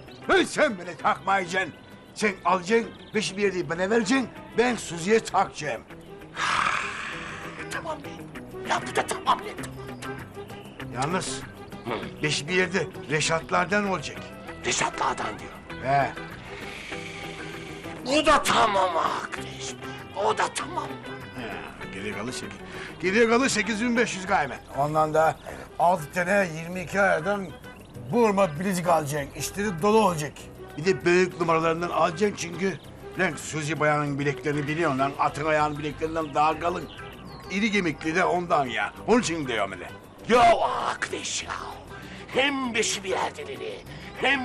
Sen beni takmayacaksın. Sen alacaksın, beşi bir yerde bana vereceksin. Ben Suzi'ye takacağım. tamam be. Ya bu da tamam be. Yalnız beşi bir yerde Reşatlardan olacak. Reşatlardan diyor. He. O da tamam arkadaş. O da tamam. Geriye kalır sekiz. Geriye kalır 8500 gaymet. Ondan da altı tane 22 aydan burma bilezik alacaksın. İşleri dolu olacak. Bir de büyük numaralarından alacaksın çünkü lan Suzi bayanın bileklerini biliyorsun lan. Atın ayağının bileklerinden daha kalın. İri gemikli de ondan ya. Onun için diyorum öyle. Ya arkadaş ya. Hem beşi bir yerdeleri hem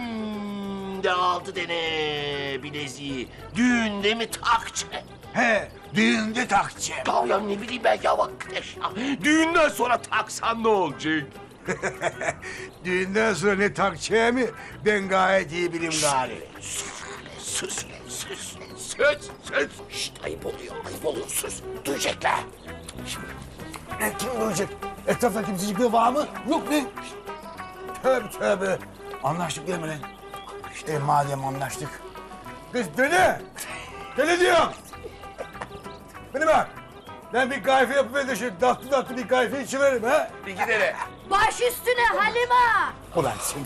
de altı tane bileziği düğünde mi takacak? He, düğünde takacağım. Ya, ya ne bileyim ben ya arkadaş ya. Düğünden sonra taksan ne olacak? Düğünden sonra ne takacağımı ben gayet iyi bilim gari. Sus sus lan sus sus. Şşt ayıp oluyor ayıp oluyor sus. Duyacaklar. E, kim duyacak? Etrafta kimsecikler var mı? Yok ne? Tövbe tövbe. Anlaştık değil mi lan? İşte madem anlaştık. Kız deli! Deli diyorum! Beni bak! Ben bir kahve yapıp de şu tatlı tatlı bir kahve içiveririm ha? Bir gidelim. Baş üstüne Halima. Ulan sen...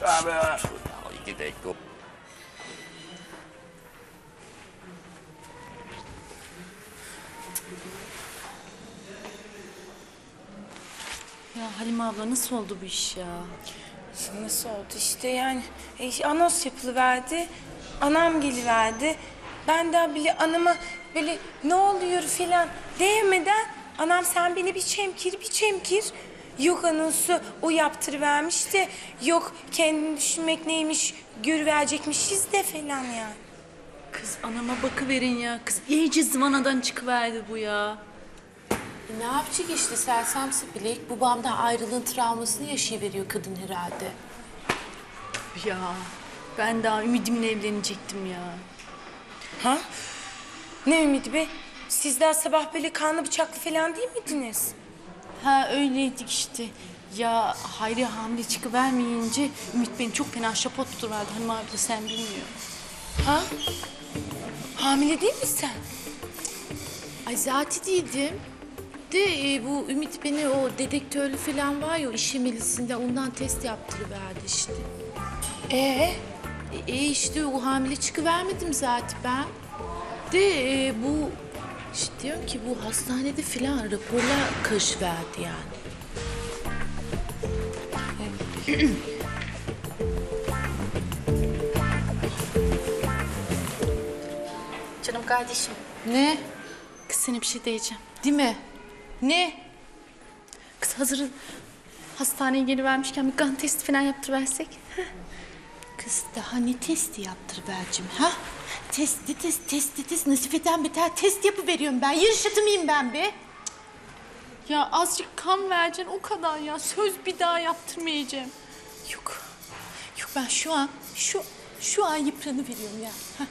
Tövbe. Gidelim. Ya Halime abla nasıl oldu bu iş ya? Nasıl oldu işte yani e, anons yapılıverdi. Anam geliverdi. Ben daha bile anama böyle ne oluyor filan diyemeden anam sen beni bir çemkir bir çemkir. Yok anonsu o yaptırıvermiş de yok kendini düşünmek neymiş görüverecekmişiz de falan yani. Kız anama bakıverin ya. Kız iyice zıvanadan çıkıverdi bu ya. Ne yapacak işte sersem bilek babamdan ayrılığın travmasını yaşayıveriyor kadın herhalde. Ya ben daha ümidimle evlenecektim ya. Ha? Ne ümidi be? Siz daha sabah böyle kanlı bıçaklı falan değil miydiniz? Ha öyleydik işte. Ya Hayri hamile çıkıvermeyince Ümit beni çok fena şapot tutuverdi. Hanım abi de sen bilmiyorsun. Ha? Hamile değil misin sen? Ay zaten değildim. De e, bu Ümit beni o dedektörlü falan var ya o iş yemelisinde ondan test yaptırıverdi işte. Ee? E, e işte o hamile çıkıvermedim zaten ben. De e, bu işte diyorum ki bu hastanede falan raporlar karışıverdi yani. Canım kardeşim. Ne? Kız sana bir şey diyeceğim. Değil mi? Ne? Kız hazır hastaneye gelivermişken bir kan testi falan yaptırıversek. heh. Kız daha ne testi yaptırıvereceğim ha? Testi test, testi test. Nasife'den beter test yapıveriyorum ben. Yarışatı mıyım ben be? Ya azıcık kan vereceksin o kadar ya. Söz bir daha yaptırmayacağım. Yok. Yok ben şu an, şu şu an yıpranı veriyorum ya. Heh.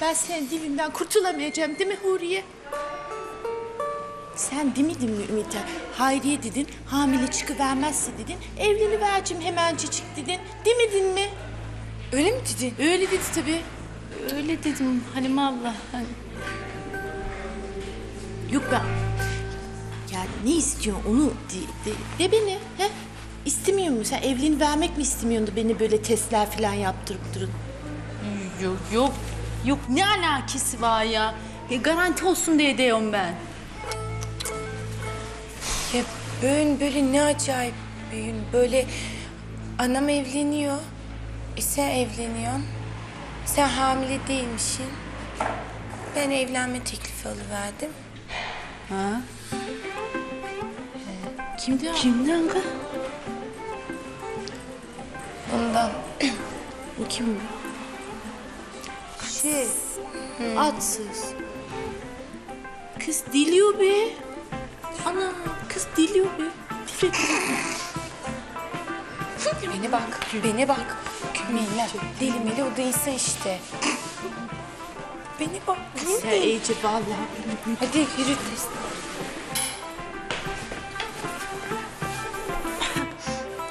Ben senin dilinden kurtulamayacağım değil mi Huriye? Sen demedin mi Ümit'e? Hayriye dedin, hamile çıkıvermezse dedin, evlenivereceğim hemencecik dedin. Demedin mi? Öyle mi dedin? Öyle dedi tabii. Öyle dedim Halime abla. Hani... Yok ben... Ya ne istiyorsun onu de, de, de beni. He? İstemiyor musun? Sen evliliğini vermek mi istemiyorsun da beni böyle testler falan yaptırıp durun? Yok yok. Yok ne alakası var ya? E, garanti olsun diye diyorum ben. Ya böyle böyle ne acayip büyün. Böyle anam evleniyor. E sen evleniyorsun. Sen hamile değilmişsin. Ben evlenme teklifi alıverdim. Ha? Kimden? Kimden kız? Ondan. Bu kim? Şey, atsız. Kız diliyor be. Ana, kız diliyor be. Beni bak, beni bak. Gülmeyin Deli meli o değilse işte. Beni bak. Sen iyice vallahi. Hadi yürü test.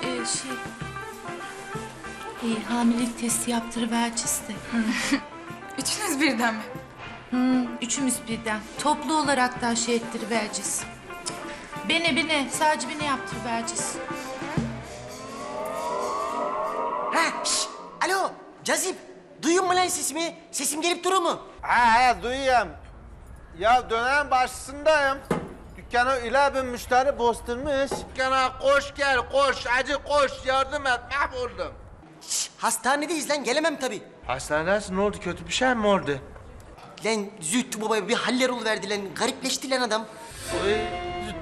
Ee, şey... Ee, hamilelik testi yaptırıvereceğiz de. Üçünüz birden mi? Hmm, üçümüz birden. Toplu olarak da şey ettirivereceğiz. Beni beni sadece beni yaptırıvereceğiz. Ha, şş, alo, Cazip. Duyuyor musun lan sesimi? Sesim gelip durur mu? Ha he duyuyorum. Ya dönem başındayım. Dükkana öyle bir müşteri bosturmuş. Dükkana koş gel koş acı koş yardım et mahvoldum. Şş, hastanedeyiz lan, gelemem tabii. Hastanedesin ne oldu kötü bir şey mi oldu? Lan Zühtü baba bir haller oluverdi lan. Garipleşti lan adam. Oy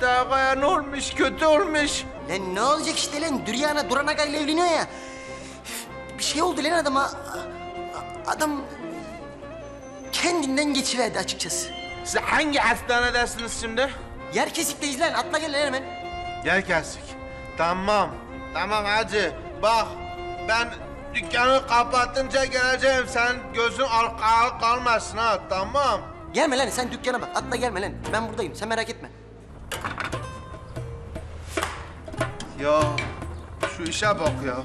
Aga'ya ne olmuş kötü olmuş. Lan ne olacak işte lan? Düryana Duran Aga ile evleniyor ya. Bir şey oldu lan adama. Adam kendinden geçiverdi açıkçası. Siz hangi hastanedesiniz şimdi? Yer kesikteyiz lan. Atla gel lan hemen. Gel kesik. Tamam. Tamam hacı. Bak ben dükkanı kapatınca geleceğim. Sen gözün arkaya kalmasın ha tamam. Gelme lan sen dükkana bak. Atla gelme lan. Ben buradayım. Sen merak etme. Ya şu işe bak ya.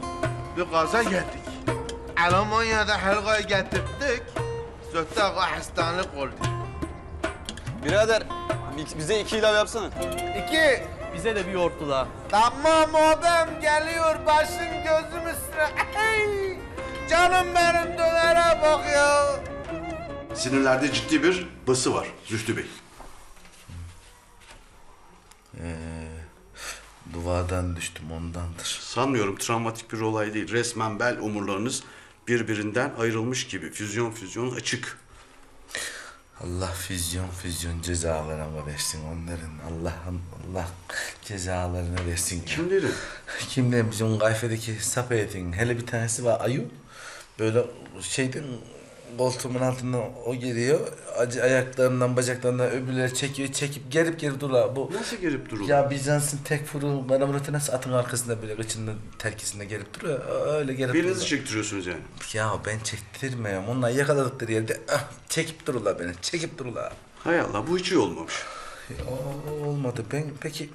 Bir gaza geldik. Almanya'da helgayı getirdik. Zötte ağa hastanelik oldu. Birader bize iki ilav yapsana. İki. Bize de bir yoğurtlu daha. Tamam oğlum geliyor başın gözüm üstüne. Ay, canım benim dönere bak ya. Sinirlerde ciddi bir bası var Zühtü Bey. Ee, duvardan düştüm ondandır. Sanmıyorum travmatik bir olay değil. Resmen bel omurlarınız birbirinden ayrılmış gibi. Füzyon füzyon açık. Allah füzyon füzyon cezalarına versin onların. Allah Allah cezalarını versin. Kimlerin? Kimlerin bizim kayfedeki sap etin. Hele bir tanesi var ayu. Böyle şeyden koltuğumun altından o geliyor. Acı ayaklarından bacaklarından öbürleri çekiyor. Çekip gerip gerip duruyor. Bu Nasıl gerip duruyor? Ya Bizans'ın tek furu bana Murat'ı nasıl atın arkasında böyle kıçının terkisinde gerip duruyor. Öyle gerip Belinizi duruyor. çektiriyorsunuz yani. Ya ben çektirmiyorum. Onlar yakaladıkları yerde ah, çekip dururlar beni. Çekip dururlar. Hay Allah bu hiç iyi olmamış. O- Olmadı. Ben peki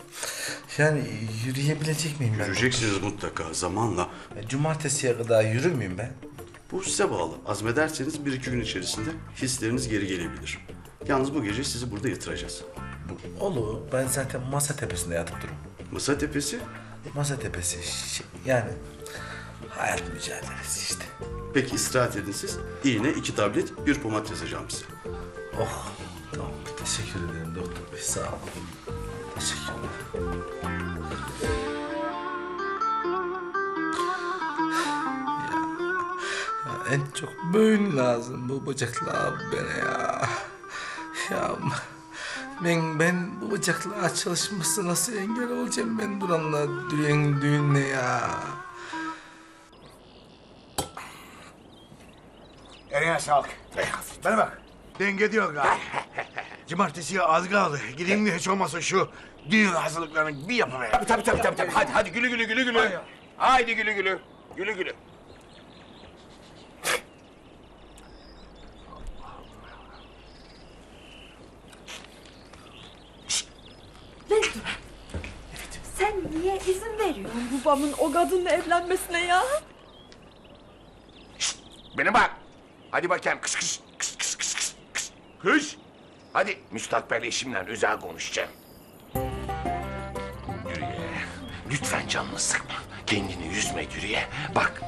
yani yürüyebilecek miyim ben? Yürüyeceksiniz mutlaka zamanla. Cumartesiye kadar yürür müyüm ben? Bu size bağlı. Azmederseniz bir iki gün içerisinde hisleriniz geri gelebilir. Yalnız bu gece sizi burada yatıracağız. Olur. Ben zaten masa tepesinde yatıp dururum. Masa tepesi? Masa tepesi. Şey, yani hayat mücadelesi işte. Peki istirahat edin siz. İğne, iki tablet, bir pomat yazacağım size. Oh tamam. Teşekkür ederim doktor bey. Sağ olun. Teşekkürler. En çok böğün lazım bu bacaklar bana ya. Ya ben ben bu bacaklar çalışması nasıl engel olacağım ben duranla düğün düğünle ya. Eline sağlık. Bana bak. Denge diyor galiba. Cumartesiye az kaldı. Gideyim de hiç olmazsa şu düğün hazırlıklarını bir yapıver. Tabii tabii tabii tabii. tabii. Hadi hadi gülü gülü gülü gülü. Haydi gülü gülü. Gülü gülü. Lan Sen niye izin veriyorsun babamın o kadınla evlenmesine ya? Bana bak. Hadi bakayım kış kış kış kış kış kış kış. Kış. Hadi müstakbel eşimle özel konuşacağım. Dürüye. Lütfen canını sıkma. Kendini yüzme Dürüye. Bak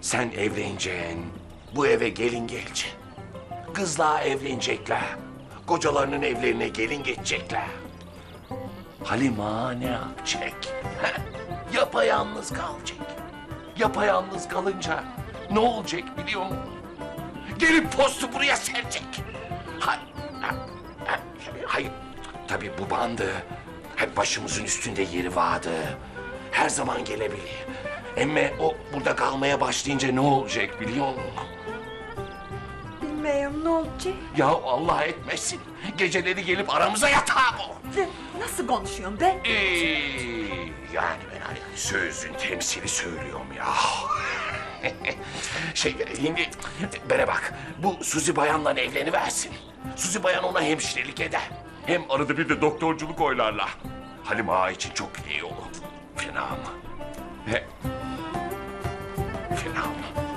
sen evleneceksin. Bu eve gelin geleceksin. Kızla evlenecekler. Kocalarının evlerine gelin geçecekler. Halima ne yapacak? Yapayalnız kalacak. Yapayalnız kalınca ne olacak biliyor musun? Gelip postu buraya serecek. Hayır, hayır. Tabii bu bandı hep başımızın üstünde yeri vardı. Her zaman gelebilir. Emme o burada kalmaya başlayınca ne olacak biliyor musun? Bilmiyorum ne olacak? Ya Allah etmesin. Geceleri gelip aramıza o. Lan Nasıl konuşuyorsun be? Ee, yani ben hani Sözün temsili söylüyorum ya. şey şimdi bana bak bu Suzi Bayan'la evleniversin. Suzi Bayan ona hemşirelik eder. Hem arada bir de doktorculuk oylarla. Halim Ağa için çok iyi yolu. Fena mı? He. Fena mı?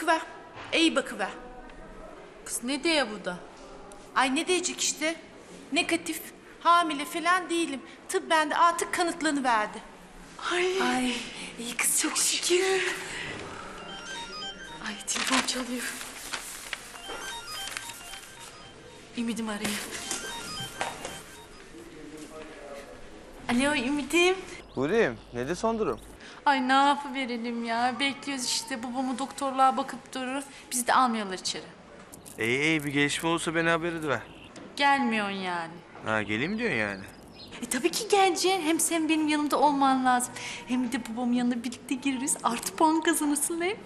Bakıver. İyi bakıver. Kız ne diyor bu da? Ay ne diyecek işte? Negatif, hamile falan değilim. Tıp bende artık kanıtlanıverdi. Ay. Ay iyi kız çok şükür. Ay telefon çalıyor. Ümidim arıyor. Alo Ümidim. Huri'm nedir son durum? Ay ne yapıverelim ya. Bekliyoruz işte babamı doktorluğa bakıp durur. Bizi de almıyorlar içeri. İyi iyi bir gelişme olursa beni haber ediver. Gelmiyorsun yani. Ha geleyim diyorsun yani. E tabii ki geleceksin. Hem sen benim yanımda olman lazım. Hem de babamın yanına birlikte gireriz. Artı puan kazanırsın hem.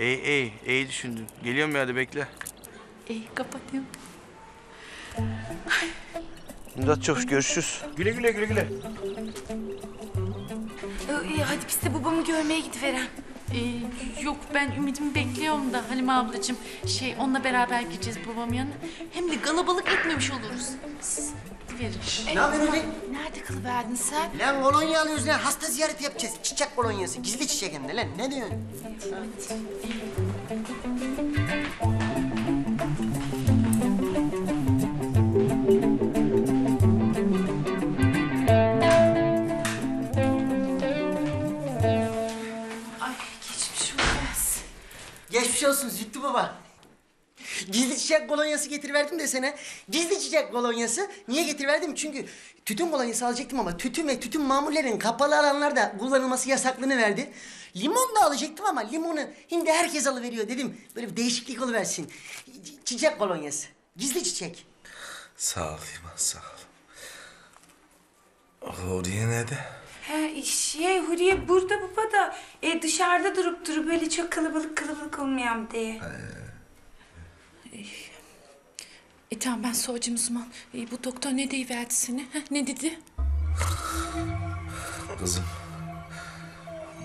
İyi iyi iyi düşündün. Geliyorum ya hadi bekle. İyi kapatıyorum. Murat Çavuş görüşürüz. Güle güle güle güle. İyi hadi biz de babamı görmeye gidiveren. Ee, yok ben Ümit'imi bekliyorum da Halime ablacığım. Şey onunla beraber gideceğiz babamın yanına. Hem de galabalık etmemiş oluruz. Siz verin. Ne yapıyorsun öyle? Nerede kılıverdin sen? Lan kolonya alıyoruz lan. Hasta ziyareti yapacağız. Çiçek kolonyası. Gizli çiçek hem de lan. Ne diyorsun? Ay Geçmiş olsun Zühtü baba. Gizli çiçek kolonyası getiriverdim de sana. Gizli çiçek kolonyası. Niye getiriverdim? Çünkü tütün kolonyası alacaktım ama tütün ve tütün mamullerin kapalı alanlarda kullanılması yasaklığını verdi. Limon da alacaktım ama limonu şimdi herkes alıveriyor dedim. Böyle bir değişiklik oluversin. Çi- Çiçek kolonyası. Gizli çiçek. Sağ ol İman sağ ol. Huriye nerede? He şey Huriye burada baba da e, dışarıda durup durup böyle çok kalabalık kalabalık olmayalım diye. E tamam ben soracağım o zaman. E, bu doktor ne deyiverdi seni? Ha, ne dedi? Kızım.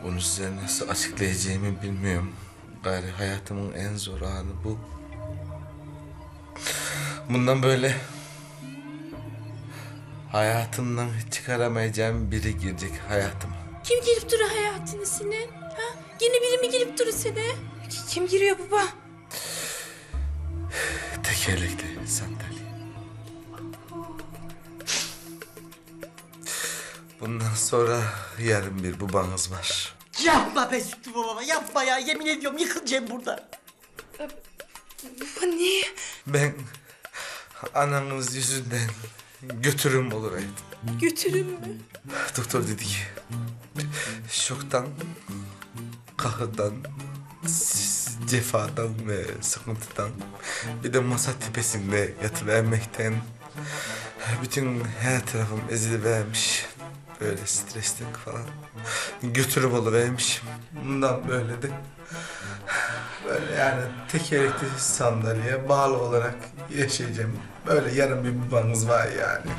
Bunu size nasıl açıklayacağımı bilmiyorum. Gayri hayatımın en zor anı bu. Bundan böyle hayatımdan hiç çıkaramayacağım biri girecek hayatıma. Kim girip duruyor hayatını senin? Ha? Yine biri mi girip duruyor seni? Kim giriyor baba? Tekerlekli sandalye. Bundan sonra yarın bir babanız var. Yapma be Zühtü baba yapma ya. Yemin ediyorum yıkılacağım burada. Baba niye? Ben ananız yüzünden götürüm olaydım. Götürün mü? Doktor dedi ki şoktan, kahırdan, cefadan ve sıkıntıdan bir de masa tepesinde yatıvermekten bütün her tarafım ezilivermiş. Böyle stresten falan götürüm oluvermişim. Bundan böyle de böyle yani tekerlekli sandalyeye bağlı olarak yaşayacağım. Böyle yarın bir babanız var yani.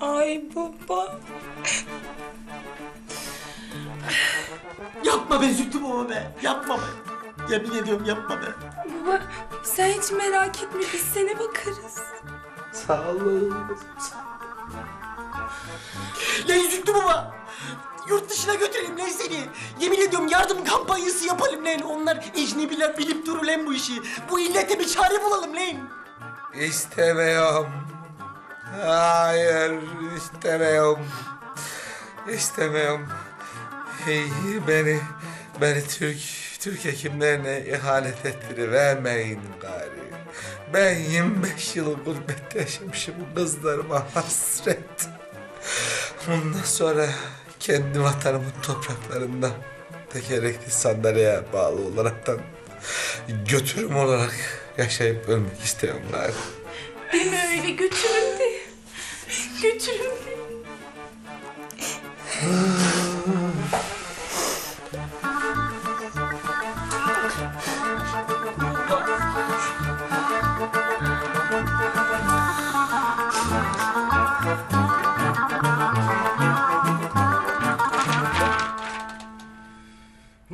Ay baba. Yapma be Zühtü baba be. Yapma be. Yemin ediyorum yapma be. Baba sen hiç merak etme biz sana bakarız. Sağ olun. Lan Zühtü baba. Yurt dışına götüreyim lan seni. Yemin ediyorum yardım kampanyası yapalım lan. Onlar ecnebiler bilip durur lan bu işi. Bu illete bir çare bulalım lan. İstemiyorum. Hayır, istemiyorum. İstemiyorum. Hey, beni, beni Türk, Türk hekimlerine ihanet ettirivermeyin gari. Ben 25 yıl gurbette yaşamışım kızlarıma hasret. Ondan sonra kendi vatanımın topraklarında tekerlekli sandalyeye bağlı olaraktan götürüm olarak yaşayıp ölmek istiyorum galiba. Deme öyle götürün de. götürün.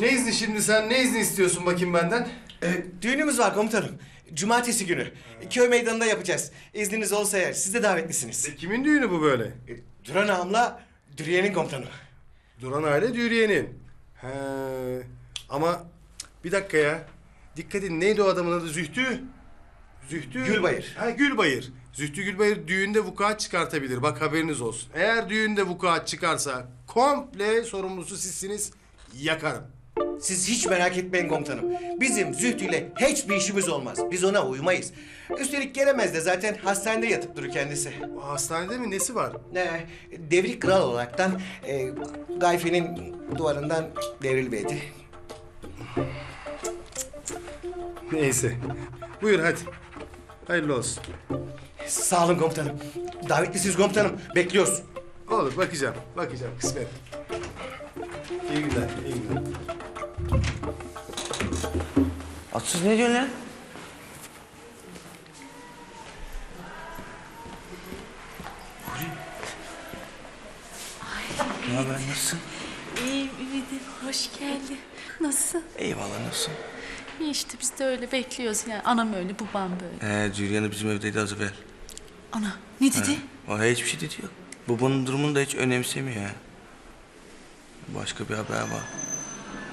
Ne izni şimdi sen? Ne izni istiyorsun bakayım benden? Ee, düğünümüz var komutanım. Cumartesi günü. Köy meydanında yapacağız. İzniniz olsa eğer siz de davetlisiniz. kimin düğünü bu böyle? Duran ağamla Dürüye'nin komutanı. Duran aile Dürüye'nin. He. Ama bir dakika ya. Dikkat edin neydi o adamın adı? Zühtü? Zühtü... Gülbayır. Ha Gülbayır. Zühtü Gülbayır düğünde vukuat çıkartabilir. Bak haberiniz olsun. Eğer düğünde vukuat çıkarsa komple sorumlusu sizsiniz. Yakarım. Siz hiç merak etmeyin komutanım. Bizim Zühtü'yle hiçbir işimiz olmaz. Biz ona uymayız. Üstelik gelemez de zaten hastanede yatıp durur kendisi. Hastanede mi? Nesi var? Ne? Devrik kral olaraktan e, Gayfe'nin duvarından devrilmeydi. Neyse. Buyur hadi. Hayırlı olsun. Sağ olun komutanım. Davetlisiniz komutanım. Bekliyoruz. Olur bakacağım. Bakacağım kısmet. İyi günler. iyi günler. Atsız ne diyorsun lan? Ne haber nasılsın? İyiyim Ümit'im, hoş geldin. Nasıl? Eyvallah nasılsın? İyi işte biz de öyle bekliyoruz yani. Anam öyle, babam böyle. Ee, Cüryan'ı bizim evdeydi az evvel. Ana, ne dedi? He, O hiçbir şey dedi yok. Babanın durumunu da hiç önemsemiyor ya. Başka bir haber var.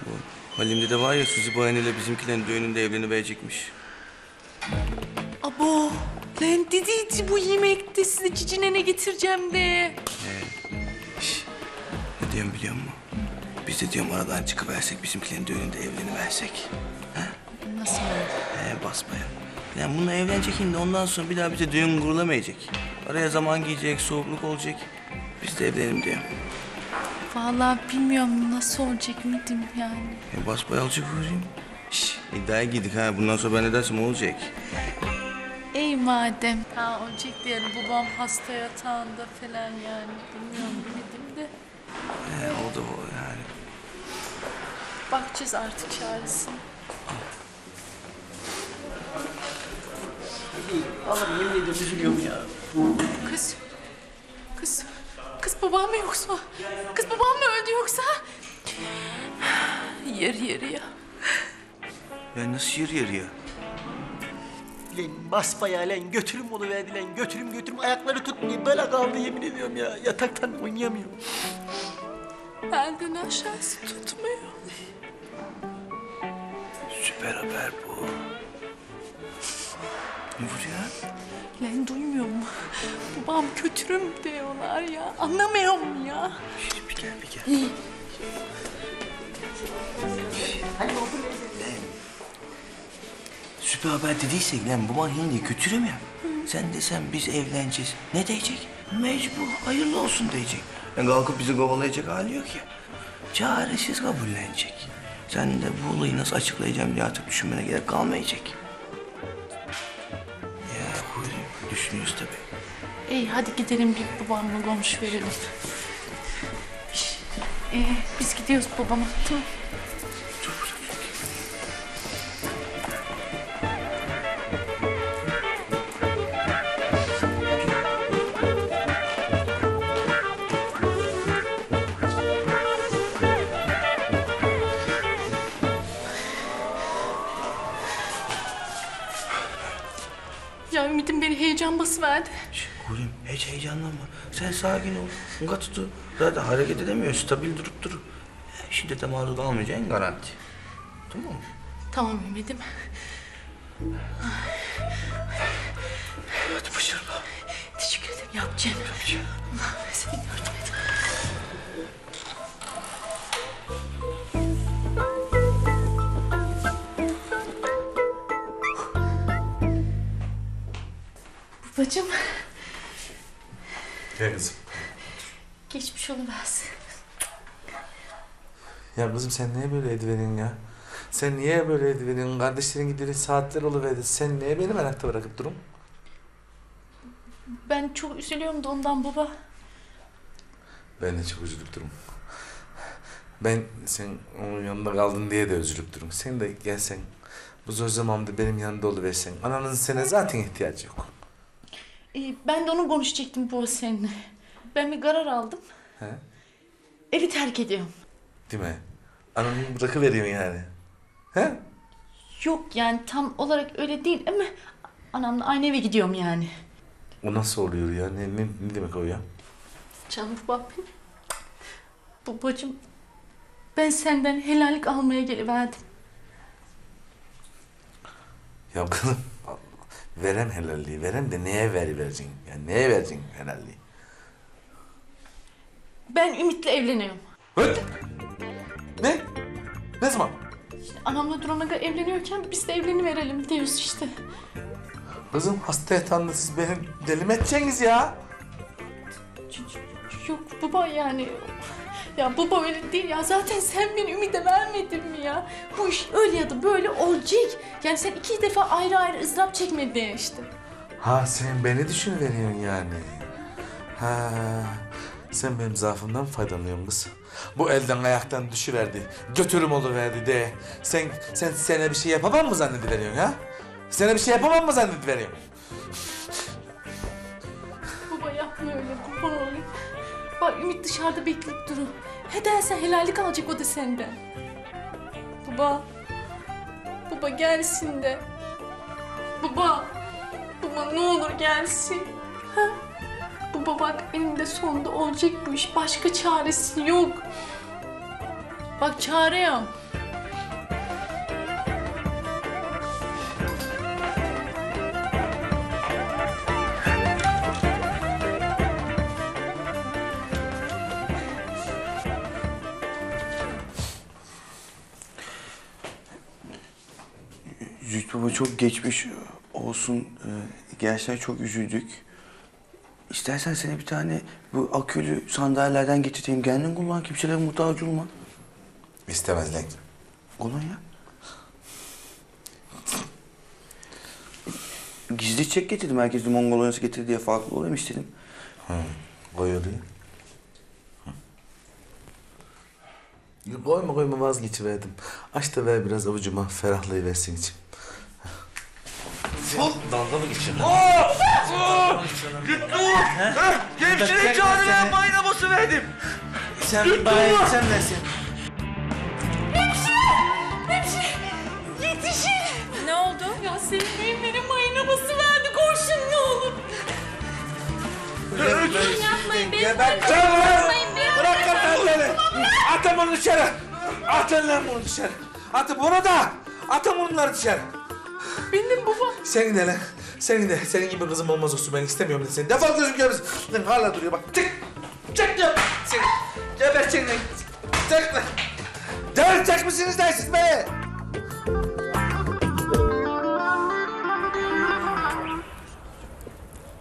Bu Halim'de de var ya Suzi Bayan ile bizimkilerin düğününde evleniverecekmiş. Abo, lan dediydi bu yemekte size cicinene getireceğim de. Ne diyorum biliyor musun? Biz de diyorum aradan çıkıversek bizimkilerin düğününde evleniversek. Nasıl oldu? He basmaya. Yani bununla evlenecek şimdi ondan sonra bir daha bize düğün kurulamayacak. Araya zaman giyecek, soğukluk olacak. Biz de evlenelim diyorum. Vallahi bilmiyorum nasıl olacak Ümit'im yani. E basbaya alacak vurayım. Şş, iddiaya girdik ha. Bundan sonra ben ne dersem olacak. Ey madem. Ha olacak yani babam hasta yatağında falan yani. Bilmiyorum Ümit'im de. He o da o yani. Bakacağız artık çaresine. Allah'ım yemin ediyorum üzülüyorum ya. Kız. Kız. Kız babam mı yoksa? Kız babam mı öldü yoksa? Yarı yarıya. Ya nasıl yarı yarıya? Lan basbayağı lan götürüm onu verdi lan götürüm götürüm ayakları tutmuyor böyle kaldı yemin ediyorum ya yataktan oynayamıyorum. Elden aşağısı tutmuyor. Süper haber bu. Ne bu ya? Lan duymuyor mu? Babam kötürüm diyorlar ya. Anlamıyor mu ya? Bir gel bir gel. Hadi otur Süper haber dediysek lan baban hindi kötürüm ya. Sen desen biz evleneceğiz. Ne diyecek? Mecbur hayırlı olsun diyecek. Yani kalkıp bizi kovalayacak hali yok ya. Çaresiz kabullenecek. Sen de bu olayı nasıl açıklayacağım diye artık düşünmene gerek kalmayacak. Düşünüyoruz tabii. İyi hadi gidelim bir babamla konuş verelim. Ee, biz gidiyoruz babama. Tamam. Sakin ol. Unga tutu. Zaten hareket edemiyor. Stabil durup durur. Şiddete maruz kalmayacağın garanti. Tamam mı? Tamam Ümit'im. Hadi başarılı. Teşekkür ederim yapacağım. Allah seni yardım et. Babacığım Gel kızım. Geçmiş oluversin. Ya kızım sen niye böyle ediverin ya? Sen niye böyle ediverin? Kardeşlerin gidiyor saatler oluverdi. Sen niye beni merakta bırakıp durun? Ben çok üzülüyorum da ondan baba. Ben de çok üzülüp durum. Ben sen onun yanında kaldın diye de üzülüp durum. Sen de gelsen bu zor zamanda benim yanında oluversen. Ananın sana zaten ihtiyacı yok. Ee, ben de onu konuşacaktım bu seninle. Ben bir karar aldım. He? Evi terk ediyorum. Değil mi? Ananı bırakıveriyorsun yani. He? Yok yani tam olarak öyle değil ama anamla aynı eve gidiyorum yani. O nasıl oluyor ya? Ne, ne, ne demek o ya? Canım babam. Babacığım ben senden helallik almaya geliverdim. Ya kızım verem helalliği. Verem de neye ver vereceksin? Yani neye vereceksin helalliği? Ben Ümit'le evleniyorum. Ne? Ne zaman? Anamla Duran'a evleniyorken biz de evleniverelim diyoruz işte. Kızım hasta yatağında siz beni deli mi edeceksiniz ya? Yok baba yani. Ya baba öyle değil ya. Zaten sen beni Ümit'e vermedin mi ya? Bu iş öyle ya da böyle olacak. Yani sen iki defa ayrı ayrı ızdırap çekmedin işte. Ha sen beni düşünüveriyorsun yani. Ha sen benim zaafımdan faydalanıyorsun kız. Bu elden ayaktan düşüverdi. Götürüm oluverdi de. Sen sen sana bir şey yapamam mı zannediveriyorsun ha? Sana bir şey yapamam mı zannediveriyorsun? Baba yapma öyle kurban olayım. Bak Ümit dışarıda bekleyip durun. He dersen helallik alacak o da senden. Baba. Baba gelsin de. Baba. Baba ne olur gelsin. Ha? Baba bak eninde sonunda olacak bu iş. Başka çaresi yok. Bak çare yok. Züht Baba çok geçmiş olsun. Ee, gerçekten çok üzüldük. İstersen sana bir tane bu akülü sandalyelerden getireyim. Kendin kullan, kimselere muhtaç olma. İstemez lan. Kolonya. Gizli çek getirdim. Herkes limon kolonyası getir diye farklı olayım istedim. Hı, koy. Koyma koyma vazgeçiverdim. Aç da ver biraz avucuma ferahlayıversin içim. Sen dalga mı geçiyorsun? Hemşire çağırdı ben bayraması verdim. Sen bayan sen nesin? Ne oldu? Ya senin benim benim verdi. Koşun ne olur. Yapmayın beni. Geberteceğim lan! Bırak lan elleri! Atın bunu dışarı! Atın lan bunu dışarı! Atın bunu da! Atın bunları dışarı! Benim baba. Senin de lan. Senin de. Senin gibi kızım olmaz olsun. Ben istemiyorum da seni. Defol gözüm görmesin. Lan hala duruyor bak. Çık! Çık diyorum. Seni. Geberteceksin lan. Çık lan. Delirtecek misiniz lan siz beni?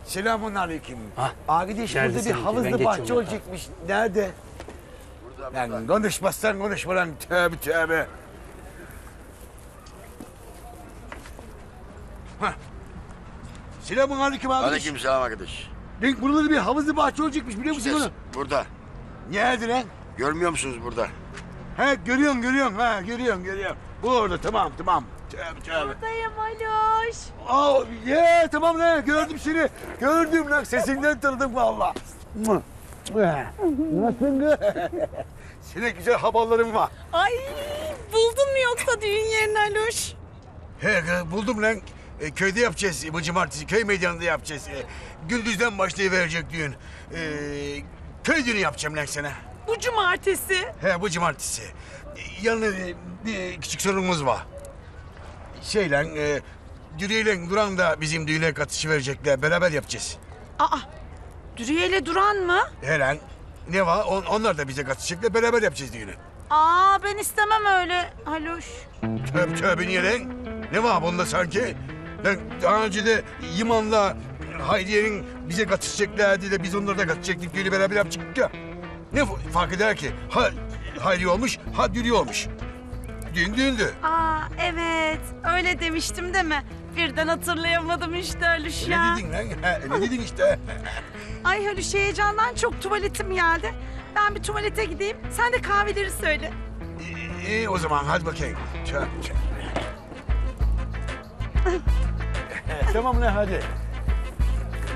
Selamun aleyküm. Arkadaş Geldi burada bir havuzlu bahçe olacakmış. Nerede? Lan konuşmazsan konuşma lan. Tövbe tövbe. Hah. Selamun aleyküm arkadaş. Aleykümselam arkadaş. Lan burada da bir havuzlu bahçe olacakmış biliyor musun İşte onu? burada. Nerede lan? Görmüyor musunuz burada? He görüyorsun görüyorsun ha görüyorsun görüyorum. Bu orada tamam tamam. Tövbe tövbe. Buradayım Aloş. Aa, ye tamam lan gördüm seni. Gördüm lan sesinden tanıdım valla. Nasılsın kız? Senin güzel haberlerin var. Ay buldun mu yoksa düğün yerini Aloş? He buldum lan. E, köyde yapacağız bu cumartesi. Köy meydanında yapacağız. E, gündüzden başlayıverecek düğün. E, köy düğünü yapacağım lan sana. Bu cumartesi. He bu cumartesi. E, yanında e, bir küçük sorunumuz var. Şey lan, e, Dürüye'yle Duran da bizim düğüne katışı verecekler. Beraber yapacağız. Aa Dürüye'yle Duran mı? He lan. Ne var? On- onlar da bize katılacaklar. Beraber yapacağız düğünü. Aa ben istemem öyle Aloş. Tövbe tövbe niye lan? Ne var bunda sanki? Daha önce de Yaman'la Hayriye'nin bize katışacaklardı da biz onlara da katışacaktık. Düğünü beraber yapacaktık ya. Ne fa- fark eder ki? Ha Hayriye olmuş, ha Dürüye olmuş. Düğün düğündü. Aa evet öyle demiştim değil mi? birden hatırlayamadım işte Halüş ya. Ne dedin lan? Ha, ne dedin işte? Ay Halüş heyecandan çok tuvaletim geldi. Ben bir tuvalete gideyim. Sen de kahveleri söyle. İyi o zaman hadi bakayım. Çak çak. tamam lan hadi.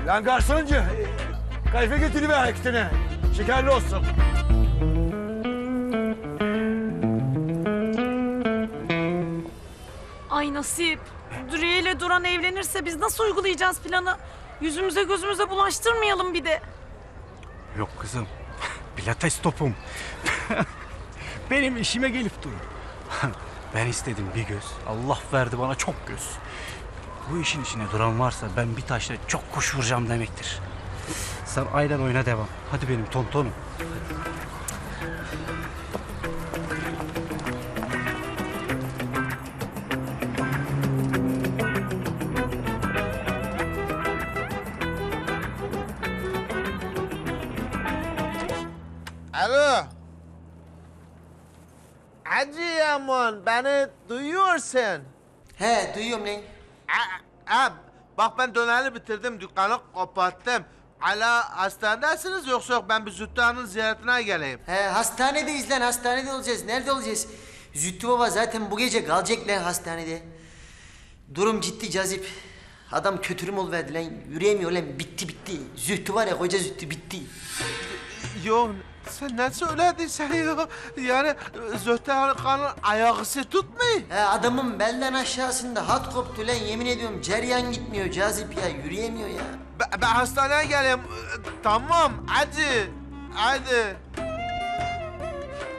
Lan garsoncu. e, Kayfe getiriver iki tane. Şekerli olsun. Ay nasip. Dürüye ile Duran evlenirse biz nasıl uygulayacağız planı? Yüzümüze gözümüze bulaştırmayalım bir de. Yok kızım. Pilates topum. Benim işime gelip durun. Ben istedim bir göz. Allah verdi bana çok göz. Bu işin içine duran varsa ben bir taşla çok kuş vuracağım demektir. Sen aynen oyna devam. Hadi benim tontonum. Alo. Hacı Yaman beni duyuyorsun. He duyuyorum lan. Ha, bak ben döneri bitirdim dükkanı kapattım. Hala hastanedesiniz yoksa yok ben bir Zühtü Hanım'ın ziyaretine geleyim. He hastanedeyiz lan hastanede olacağız. Nerede olacağız? Zühtü baba zaten bu gece kalacak lan hastanede. Durum ciddi cazip. Adam kötürüm oluverdi lan. Yürüyemiyor lan. Bitti bitti. Zühtü var ya koca zühtü bitti. Yok sen ne söyledin sen ya? Yani Zühtü Hanım'ın ayakısı tutmuyor. He adamın belden aşağısında hat koptu lan. Yemin ediyorum ceryan gitmiyor cazip ya. Yürüyemiyor ya. Ben, ben hastaneye geleyim. Tamam hadi. Hadi.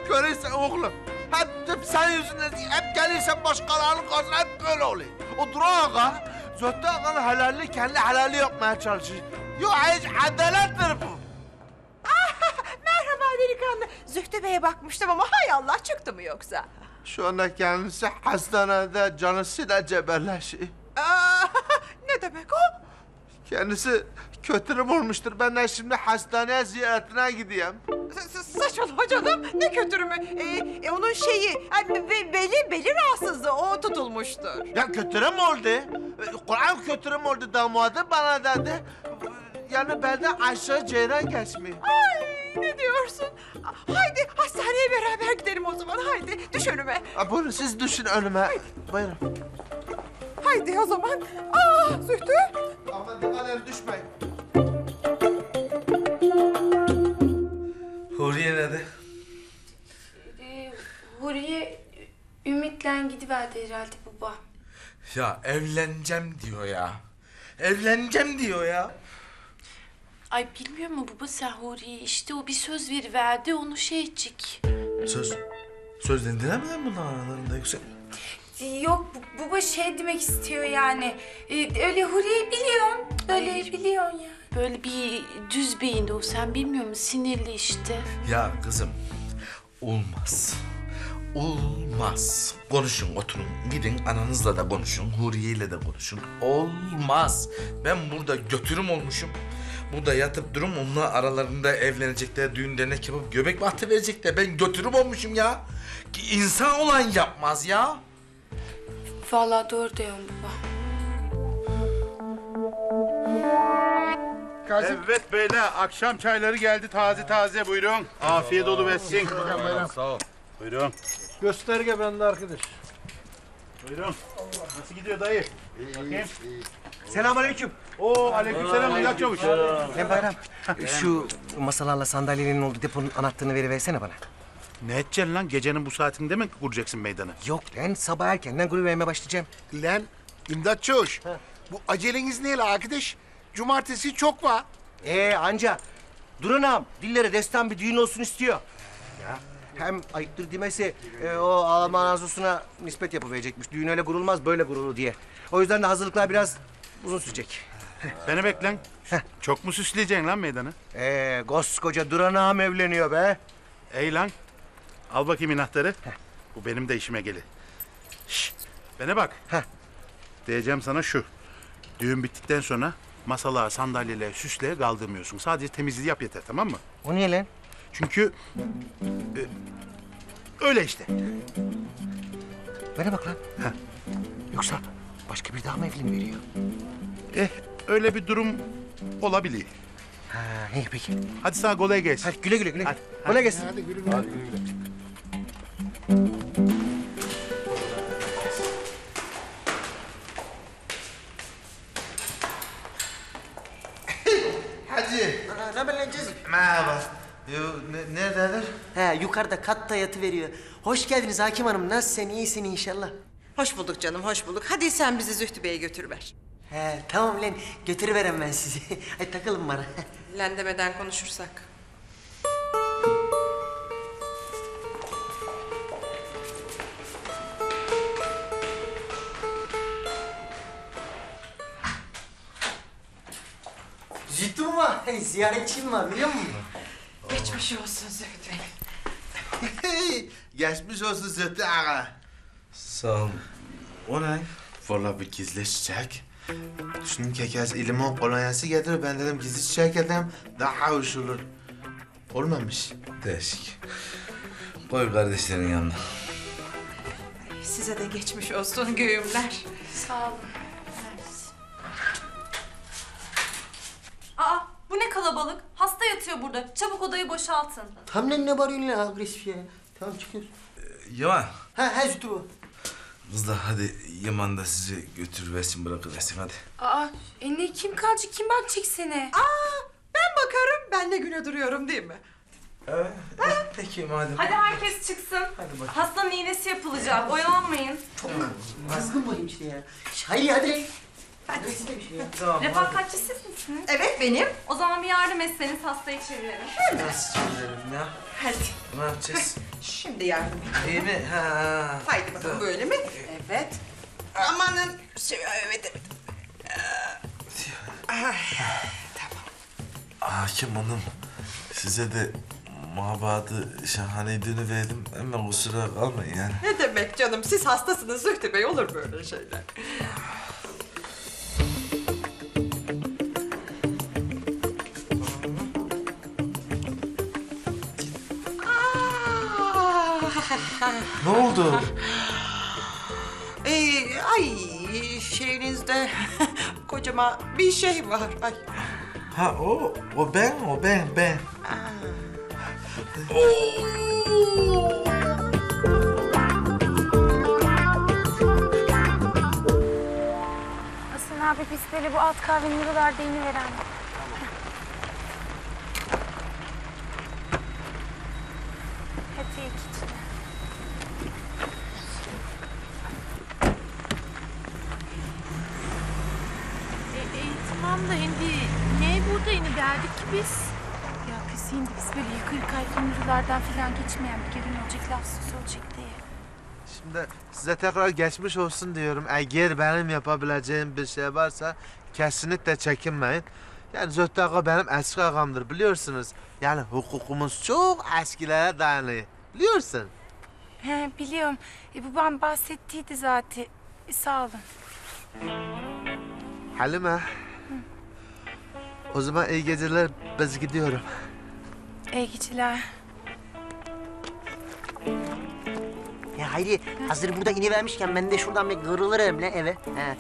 Görürsen oğlum. Hep, hep sen yüzünden hep gelirsen başkalarının kazına hep böyle oluyor. O Duran Ağa, Zöhtü Ağa'nın helalini kendi helali yapmaya çalışıyor. Yok hiç adalettir bu. Merhaba delikanlı. Zühtü Bey'e bakmıştım ama hay Allah çıktı mı yoksa? Şu anda kendisi hastanede canısıyla cebelleşiyor. Aa, ne demek o? Kendisi kötürüm olmuştur. Ben de şimdi hastaneye ziyaretine gideyim. S- Saçmalama canım. Ne kötürü mü? Ee, e, onun şeyi, ay, be- beli, beli rahatsızlığı. O tutulmuştur. Ya kötürüm oldu. Ee, Kur'an kötürüm oldu damadı bana dedi. Yani benden aşağı ceyran geçmiyor. Ay ne diyorsun? Haydi hastaneye beraber gidelim o zaman. Haydi düş önüme. Ha, buyurun siz düşün önüme. Buyurun. Haydi o zaman. Aa Zühtü. Aman dikkat edin düşmeyin. Huriye nerede? Ee, Huriye Ümit'le gidiverdi herhalde baba. Ya evleneceğim diyor ya. Evleneceğim diyor ya. Ay bilmiyor mu baba sen Huriye işte o bir söz veriverdi onu şey edecek. Söz. Sözlendiler mi lan bunlar aralarında yoksa? Yok bu- baba şey demek istiyor yani. Ee, öyle Huriye biliyorsun. Öyle biliyorsun ya. Böyle bir düz beyinde o sen bilmiyor musun sinirli işte. Ya kızım olmaz. Olmaz. Konuşun oturun. Gidin ananızla da konuşun. Huriye ile de konuşun. Olmaz. Ben burada götürüm olmuşum. Burada yatıp durum onlar aralarında evlenecekler, düğün dernek yapıp göbek bahtı verecekler. Ben götürüm olmuşum ya. Ki insan olan yapmaz ya. Vallahi doğru diyorsun baba. Evet beyler akşam çayları geldi taze taze buyurun. Afiyet olu versin. Sağ ol. Buyurun. Gösterge bende arkadaş. Buyurun. Nasıl gidiyor dayı? Bakayım. Selamünaleyküm. Oo aleykümselam Nihat Çavuş. Ben Bayram. Şu masalarla sandalyelerin olduğu deponun anahtarını veriversene bana. Ne edeceksin lan? Gecenin bu saatinde mi kuracaksın meydanı? Yok lan sabah erkenden kuru vermeye başlayacağım. Lan İmdat Çavuş. Bu aceleniz neyle arkadaş? Cumartesi çok var. Ee anca. Durun ağam. Dillere destan bir düğün olsun istiyor. Ya hem ayıptır demesi e, o Alman arzusuna nispet yapıverecekmiş. Düğün öyle kurulmaz böyle kurulur diye. O yüzden de hazırlıklar biraz uzun sürecek. Beni beklen. Çok mu süsleyeceksin lan meydanı? Ee, koskoca Duran ağam evleniyor be. Ey lan. Al bakayım inahtarı. Bu benim de işime gelir. Şş, bana bak. Diyeceğim sana şu. Düğün bittikten sonra masalar, sandalyeler, süsle kaldırmıyorsun. Sadece temizliği yap yeter tamam mı? O niye lan? Çünkü e, öyle işte. Bana bak lan. Yoksa başka bir daha mı evleniveriyor? Eh öyle bir durum olabilir. Ha, iyi peki. Hadi sana kolay gelsin. Hadi güle güle güle. Hadi, Kolay gelsin. Hadi güle Hadi güle güle. Hacı. Ne haber lan Cezim? Merhaba. Yo, ne, neredeler? He yukarıda katta yatı veriyor. Hoş geldiniz Hakim Hanım. Nasılsın? İyisin inşallah. Hoş bulduk canım, hoş bulduk. Hadi sen bizi Zühtü Bey'e götürüver. He tamam lan götürüverem ben sizi. Hadi takılın bana. Lan demeden konuşursak. Zühtü mü var? Ziyaretçim var biliyor musun? Geçmiş olsun Zühtü Bey. Hey, geçmiş olsun Zühtü ağa. Sağ ol. O ne? Vallahi bir gizli çiçek. Düşündüm ki herkes limon kolonyası getirir. Ben dedim gizli çiçek edeyim. Daha hoş olur. Olmamış. Değişik. Koy kardeşlerin yanına. Size de geçmiş olsun güğümler. Sağ olun. Aa bu ne kalabalık? Hasta yatıyor burada. Çabuk odayı boşaltın. Tam lan ne bağırıyorsun lan agresif ya? Tamam çıkıyoruz. Yaman. Ha ha Zühtü bu. Kızlar hadi Yaman da sizi götürüversin bırakıversin hadi. Aa, e ne kim kalacak, kim bakacak seni? Aa, ben bakarım. Ben ne güne duruyorum değil mi? Evet. Peki madem. Hadi herkes çıksın. Hastanın iğnesi yapılacak. Oyalanmayın. Kızgın bu ya. Hayır hadi Tamam. Refakatçi siz misiniz? Evet benim. O zaman bir yardım etseniz hastayı çevirelim. Nasıl çözelim ya? Hadi. Ne yapacağız? Şimdi yardım et. İyi mi? Ha. Haydi bakalım böyle mi? Evet. Amanın. Şey, evet evet. Ay, Hakim Hanım, size de mabadı şahane düğünü verdim. Hemen kusura kalmayın yani. Ne demek canım? Siz hastasınız Zühtü Bey. Olur böyle şeyler. Ne oldu? Ee, ay şeyinizde kocaman bir şey var. Ay. Ha o, o ben, o ben, ben. Hasan abi pisleri bu alt kahvenin yürülerde veren. Hadi iyi git. E, e, tamam da şimdi ne burada yine derdik ki biz? Ya kız şimdi biz böyle yıkı yıkayken yürülerden falan geçmeyen bir gelin olacak, lafsız olacak diye. Şimdi size tekrar geçmiş olsun diyorum. Eğer benim yapabileceğim bir şey varsa kesinlikle çekinmeyin. Yani Zöhtü Ağa benim eski ağamdır biliyorsunuz. Yani hukukumuz çok eskilere dayanıyor. Biliyorsun. He biliyorum. E, babam bahsettiydi zaten. E, sağ olun. Halime. O zaman iyi geceler. Biz gidiyorum. İyi geceler. Ya Hayri hazır burada inivermişken ben de şuradan bir kırılırım lan eve. He.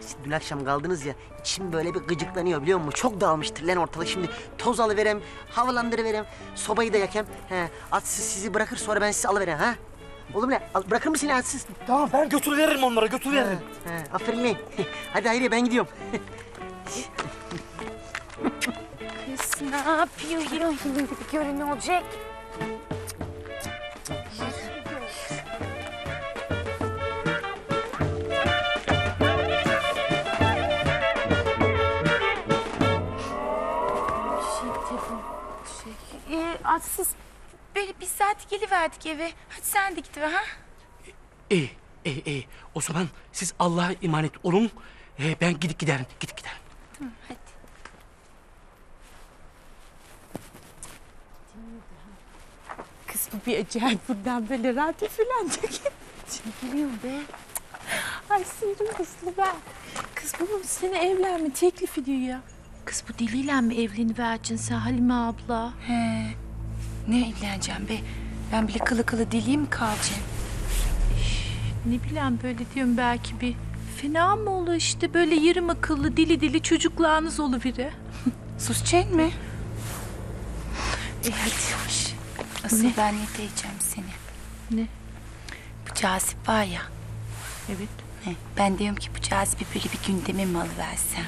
Siz Dün akşam kaldınız ya içim böyle bir gıcıklanıyor biliyor musun? Çok dağılmıştır lan ortalık şimdi. Toz alıverem, havalandırıverem, sobayı da yakem. He. Atsız sizi bırakır sonra ben sizi alıverem ha. Oğlum lan al, bırakır mısın atsız? Tamam ben götürüveririm onlara götürüveririm. He, he, aferin lan. Hadi Hayri ben gidiyorum. Kız ne yapıyor bir ne olacak? Şey, telefon, şey. Ee, atsız. Böyle biz zaten geliverdik eve. Hadi sen de git ha. İyi, iyi, iyi. O zaman siz Allah'a emanet olun. Ee, ben gidip giderim, gidip giderim. Tamam hadi. Bu bir acayip buradan böyle radyo falan. Çekiliyorum be. Ay sinirim kızlı ben. Kız bu seni evlenme teklif ediyor ya. Kız bu deliyle mi evlenivereceksin sen Halime abla? He. Ne evleneceğim be? Ben bile kılı kılı deliğim mi kalacağım? Ne bileyim böyle diyorum belki bir fena mı olur işte böyle yarım akıllı dili dili çocuklarınız oluveri. Susçen mi? E hadi hoş. Asıl Ne? ben ne diyeceğim seni? Ne? Bu cazip var ya. Evet. He, ben diyorum ki bu cazibe böyle bir gündeme mi alıversem?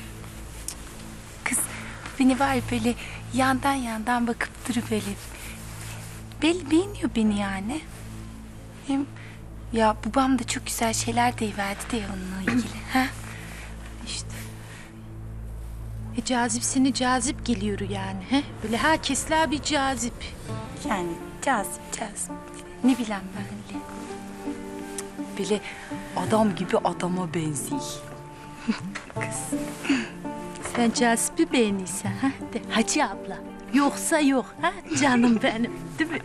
Kız beni var ya böyle yandan yandan bakıp duruyor böyle. Belli beğeniyor beni yani. Hem ya babam da çok güzel şeyler deyiverdi de onunla ilgili. ha? İşte. E cazip seni cazip geliyor yani. He? Böyle herkesler bir cazip. Yani cazip cazip. Ne bileyim ben öyle. Böyle adam gibi adama benziyor. Kız. Sen cazibi beğeniysen ha? De Hacı abla. Yoksa yok ha canım benim. Değil mi?